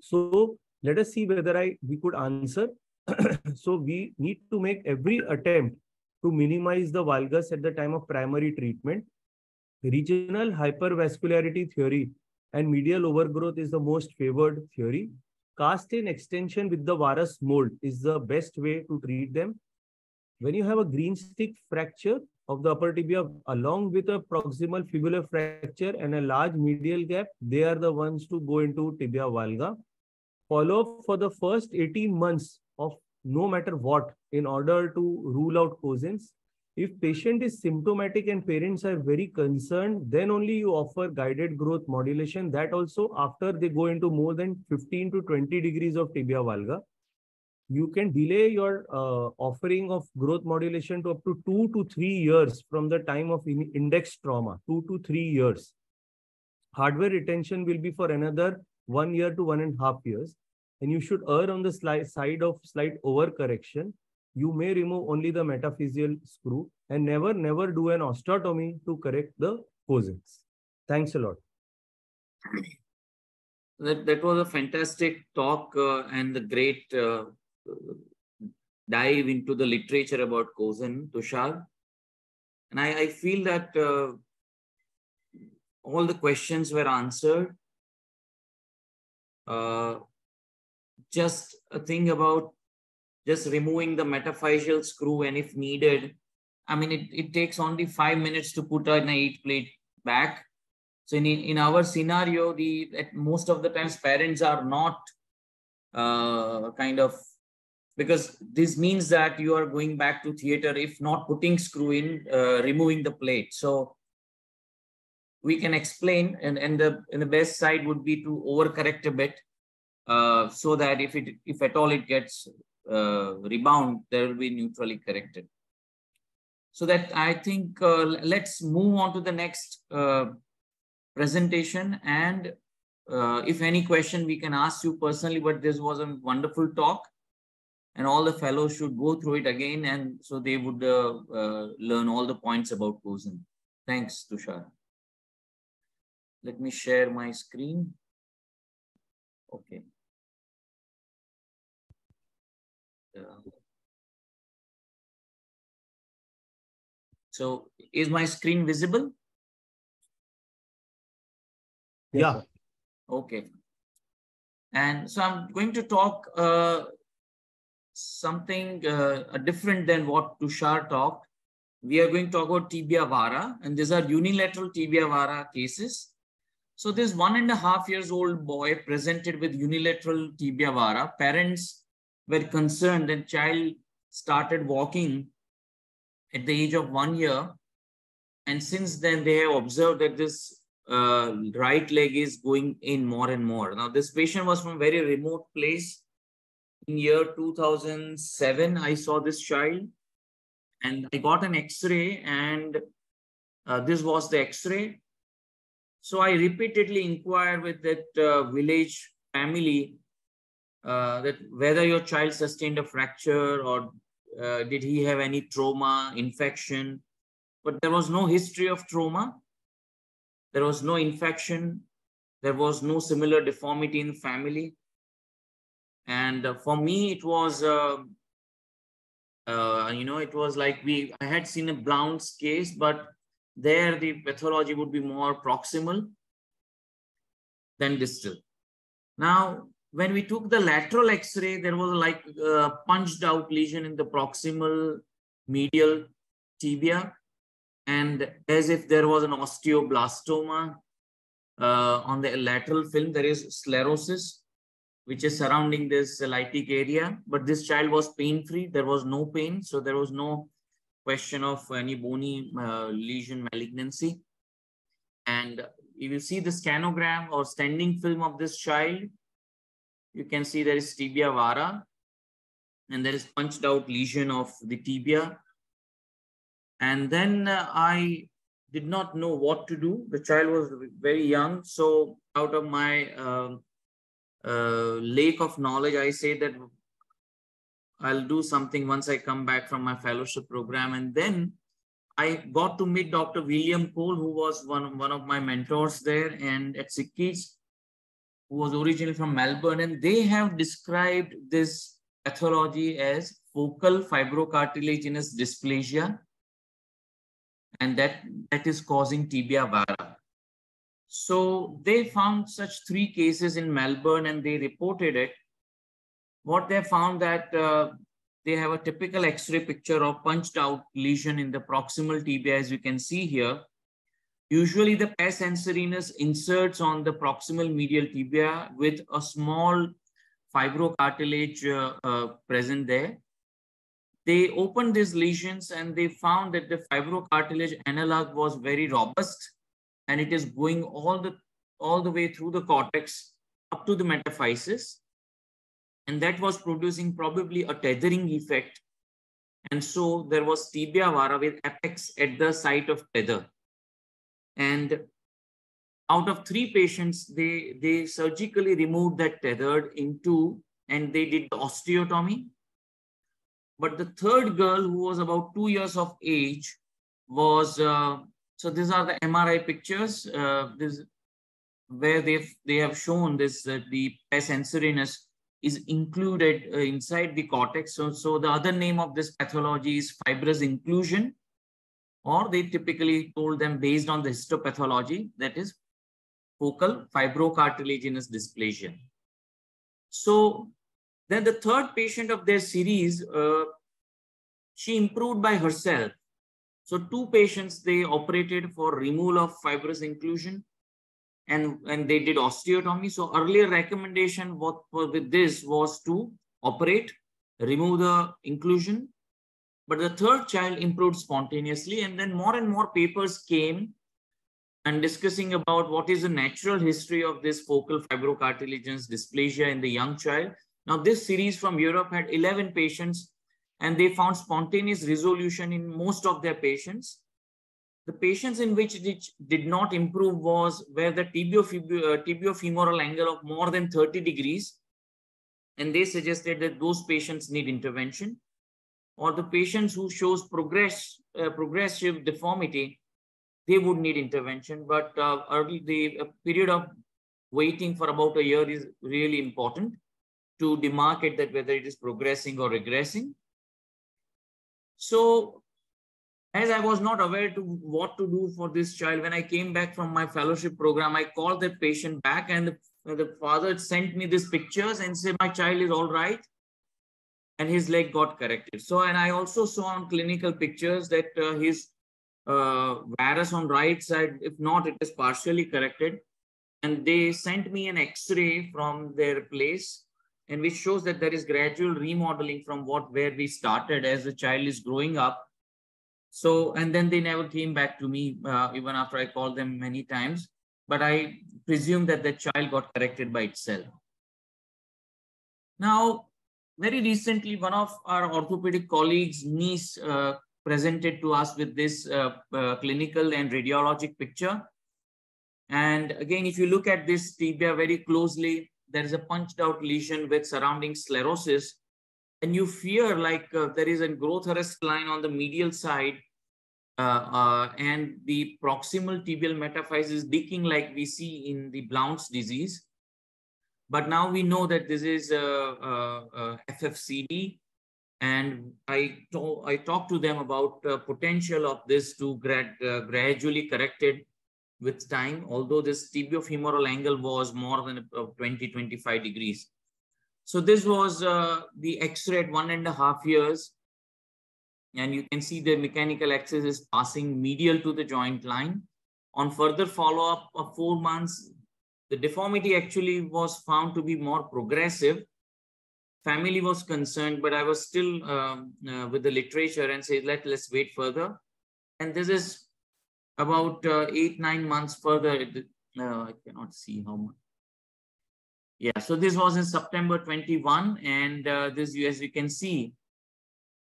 S4: So let us see whether I we could answer. so we need to make every attempt to minimize the valgus at the time of primary treatment. Regional hypervascularity theory and medial overgrowth is the most favored theory. Cast in extension with the varus mold is the best way to treat them. When you have a green stick fracture of the upper tibia along with a proximal fibular fracture and a large medial gap, they are the ones to go into tibia valga follow up for the first 18 months of no matter what in order to rule out Cozen's. If patient is symptomatic and parents are very concerned, then only you offer guided growth modulation. That also after they go into more than 15 to 20 degrees of tibia valga. You can delay your uh, offering of growth modulation to up to two to three years from the time of in index trauma, two to three years. Hardware retention will be for another one year to one and a half years, and you should err on the side of slight overcorrection. You may remove only the metaphyseal screw and never, never do an osteotomy to correct the Cozen's. Thanks a lot.
S2: That, that was a fantastic talk uh, and the great uh, dive into the literature about Cozen, Tushar. And I, I feel that uh, all the questions were answered uh, just a thing about just removing the metaphyseal screw and if needed, I mean, it, it takes only five minutes to put an eight plate back. So in, in our scenario, the at most of the times parents are not uh, kind of because this means that you are going back to theater if not putting screw in, uh, removing the plate. So we can explain and, and the and the best side would be to overcorrect a bit uh, so that if it if at all it gets uh, rebound there will be neutrally corrected. So that i think uh, let's move on to the next uh, presentation. And uh, if any question we can ask you personally but this was a wonderful talk and all the fellows should go through it again and so they would learn all the points about Cozen. Thanks, Tushar. Let me share my screen. Okay. Uh, so is my screen visible?
S4: Yeah.
S2: Okay. And so I'm going to talk uh, something uh, different than what Tushar talked. We are going to talk about tibia vara, and these are unilateral tibia vara cases. So this one and a half years old boy presented with unilateral tibia vara. Parents were concerned that child started walking at the age of one year. And since then they have observed that this uh, right leg is going in more and more. Now this patient was from very remote place. In year 2007, I saw this child and I got an x-ray and uh, this was the x-ray. So I repeatedly inquired with that uh, village family uh, that whether your child sustained a fracture or uh, did he have any trauma, infection, but there was no history of trauma. There was no infection. There was no similar deformity in family. And uh, for me, it was, uh, uh, you know, it was like we, I had seen a Blount's case, but there the pathology would be more proximal than distal. Now, when we took the lateral x-ray, there was like a punched out lesion in the proximal medial tibia. And as if there was an osteoblastoma uh, on the lateral film, there is sclerosis, which is surrounding this lytic area. But this child was pain-free. There was no pain. So there was no question of any bony uh, lesion malignancy. And if you see the scanogram or standing film of this child, you can see there is tibia vara and there is punched out lesion of the tibia. And then uh, I did not know what to do. The child was very young. So out of my uh, Uh, lake of knowledge, I say that I'll do something once I come back from my fellowship program. And then I got to meet Dr. William Cole, who was one, one of my mentors there and at SickKids who was originally from Melbourne, and they have described this pathology as focal fibrocartilaginous dysplasia, and that, that is causing tibia vara. So they found such three cases in Melbourne and they reported it. What they found that uh, they have a typical X-ray picture of punched out lesion in the proximal tibia, as you can see here. Usually the pes anserinus inserts on the proximal medial tibia with a small fibrocartilage uh, uh, present there. They opened these lesions and they found that the fibrocartilage analog was very robust and it is going all the, all the way through the cortex up to the metaphysis. And that was producing probably a tethering effect. And so there was tibia vara with apex at the site of tether. And out of three patients, they, they surgically removed that tethered into and they did the osteotomy. But the third girl, who was about two years of age, was uh, so these are the MRI pictures. Uh, this where they they have shown this uh, the pes is included uh, inside the cortex. So so the other name of this pathology is fibrous inclusion or they typically told them based on the histopathology, that is focal fibrocartilaginous dysplasia. So then the third patient of their series, uh, she improved by herself. So two patients, they operated for removal of fibrous inclusion and, and they did osteotomy. So earlier recommendation what, with this was to operate, remove the inclusion but the third child improved spontaneously. And then more and more papers came and discussing about what is the natural history of this focal fibrocartilaginous dysplasia in the young child. Now, this series from Europe had 11 patients and they found spontaneous resolution in most of their patients. The patients in which it did not improve was where the uh, tibiofemoral angle of more than 30 degrees. And they suggested that those patients need intervention or the patients who shows progress, uh, progressive deformity, they would need intervention. But uh, early, the period of waiting for about a year is really important to demarcate that whether it is progressing or regressing. So as I was not aware to what to do for this child, when I came back from my fellowship program, I called that patient back and the, the father sent me these pictures and said, my child is all right and his leg got corrected. So, and I also saw on clinical pictures that uh, his uh, varus on right side, if not, it is partially corrected. And they sent me an X-ray from their place, and which shows that there is gradual remodeling from what where we started as the child is growing up. So, and then they never came back to me uh, even after I called them many times. But I presume that the child got corrected by itself. Now, very recently, one of our orthopedic colleagues, niece, uh, presented to us with this uh, uh, clinical and radiologic picture. And again, if you look at this tibia very closely, there is a punched out lesion with surrounding sclerosis. And you fear like uh, there is a growth arrest line on the medial side uh, uh, and the proximal tibial metaphysis decaying like we see in the Blount's disease. But now we know that this is a, a, a FFCD, and I, I talked to them about uh, potential of this to grad, uh, gradually corrected with time, although this tibiofemoral angle was more than uh, 20, 25 degrees. So this was uh, the X-ray at one and a half years. And you can see the mechanical axis is passing medial to the joint line. On further follow-up of four months, the deformity actually was found to be more progressive. Family was concerned, but I was still um, uh, with the literature and said, Let, let's wait further. And this is about uh, eight, nine months further. Uh, I cannot see how much. Yeah, so this was in September 21. And uh, this, as you can see,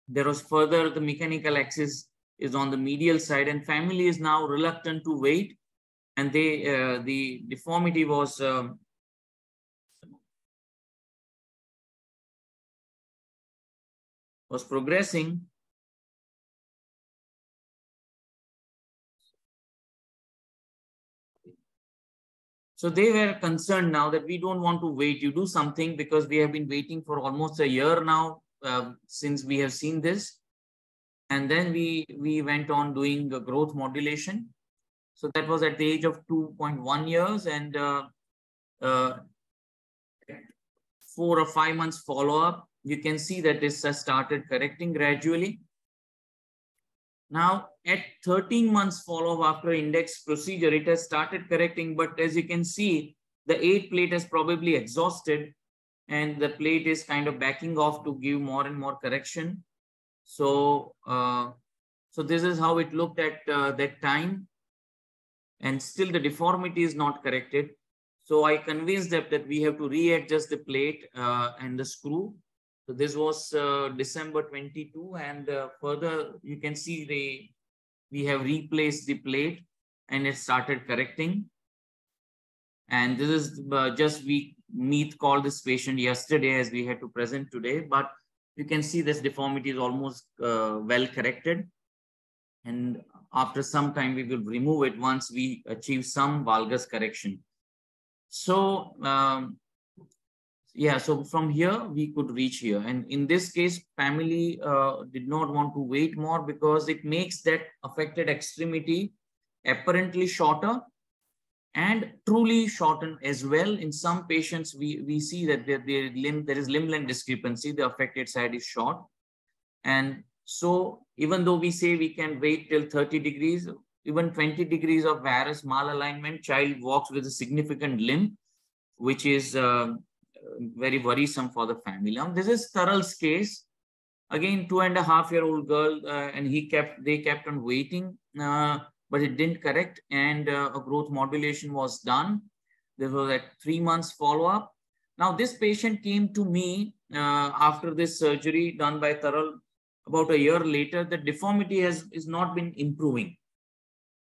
S2: there was further, the mechanical axis is on the medial side and family is now reluctant to wait and they uh, the deformity was um, was progressing So they were concerned now that we don't want to wait. You do something because we have been waiting for almost a year now uh, since we have seen this. And then we, we went on doing growth modulation. So that was at the age of 2.1 years and uh, uh, four or five months follow-up, you can see that this has started correcting gradually. Now at 13 months follow-up after index procedure, it has started correcting, but as you can see, the eight plate has probably exhausted and the plate is kind of backing off to give more and more correction. So, uh, so this is how it looked at uh, that time and still the deformity is not corrected. So I convinced them that we have to readjust the plate uh, and the screw. So this was uh, December 22 and uh, further you can see the we have replaced the plate and it started correcting. And this is uh, just we Meet called this patient yesterday as we had to present today, but you can see this deformity is almost uh, well corrected. And after some time, we will remove it once we achieve some valgus correction. So, um, yeah, so from here, we could reach here. And in this case, family uh, did not want to wait more because it makes that affected extremity apparently shorter and truly shortened as well. In some patients, we, we see that there, there, limb, there is limb length discrepancy. The affected side is short. And so even though we say we can wait till 30 degrees, even 20 degrees of varus malalignment, child walks with a significant limb which is uh, very worrisome for the family. Now, this is Taral's case. Again, two and a half year old girl, uh, and he kept, they kept on waiting, uh, but it didn't correct, and uh, a growth modulation was done. There was at three months follow up. Now, this patient came to me uh, after this surgery done by Taral about a year later, the deformity has is not been improving.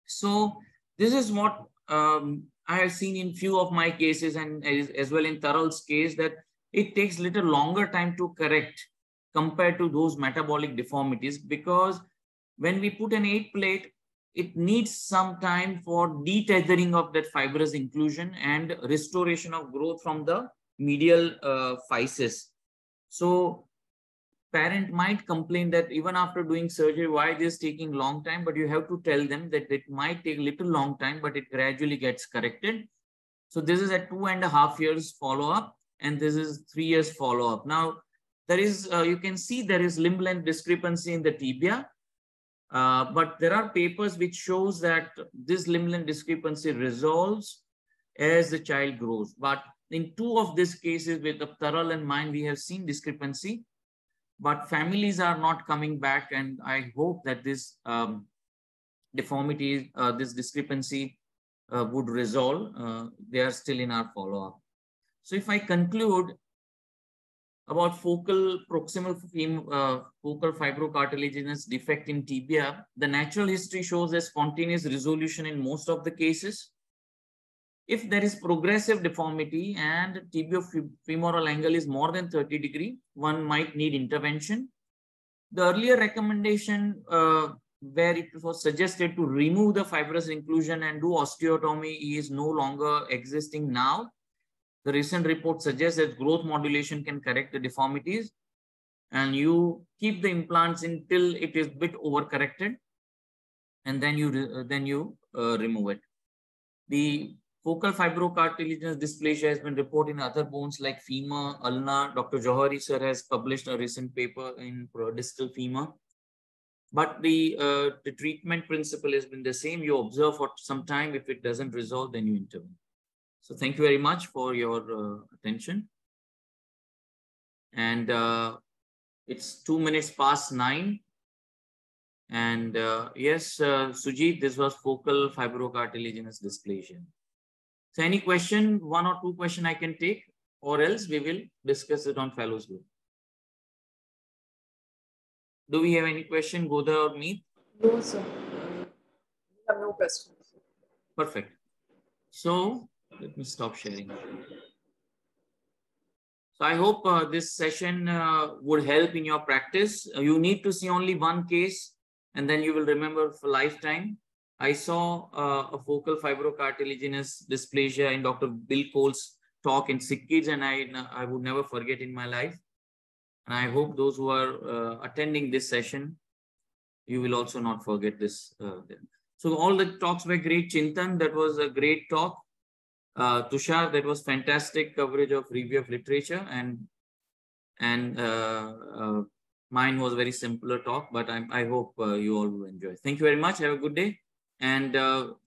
S2: So this is what um, I have seen in few of my cases and as, well in Taral's case that it takes little longer time to correct compared to those metabolic deformities because when we put an eight plate, it needs some time for detethering of that fibrous inclusion and restoration of growth from the medial uh, physis. So parent might complain that even after doing surgery, why this is taking long time, but you have to tell them that it might take a little long time, but it gradually gets corrected. So this is a two and a half years follow-up, and this is three years follow-up. Now, there is, uh, you can see there is limb length discrepancy in the tibia, uh, but there are papers which shows that this limb length discrepancy resolves as the child grows. But in two of these cases with the Taral and mine, we have seen discrepancy but families are not coming back and i hope that this um, deformity uh, this discrepancy uh, would resolve uh, they are still in our follow-up so if i conclude about focal proximal uh, focal fibrocartilaginous defect in tibia, the natural history shows a spontaneous resolution in most of the cases. If there is progressive deformity and tibiofemoral angle is more than 30 degree, one might need intervention. The earlier recommendation uh, where it was suggested to remove the fibrous inclusion and do osteotomy is no longer existing now. The recent report suggests that growth modulation can correct the deformities and you keep the implants until it is bit overcorrected and then you then you uh, remove it. The focal fibrocartilaginous dysplasia has been reported in other bones like femur, ulna. Dr. Johari sir has published a recent paper in distal femur. But the, uh, the treatment principle has been the same. You observe for some time. If it doesn't resolve, then you intervene. So thank you very much for your uh, attention. And uh, it's two minutes past nine. And uh, yes, uh, Sujit, this was focal fibrocartilaginous dysplasia. So any question, one or two question I can take, or else we will discuss it on fellows group. Do we have any question, Goda or me?
S6: No, sir. We have no questions.
S2: Perfect. So let me stop sharing. So I hope uh, this session uh, would help in your practice. Uh, you need to see only one case and then you will remember for lifetime. I saw uh, a focal fibrocartilaginous dysplasia in Dr. Bill Cole's talk in Sick Kids and I, I would never forget in my life. And I hope those who are uh, attending this session, you will also not forget this. Uh, so all the talks were great. Chintan, that was a great talk. Uh, Tushar, that was fantastic coverage of review of literature and and uh, uh, mine was a very simpler talk, but I, I hope you all will enjoy. Thank you very much. Have a good day. And uh,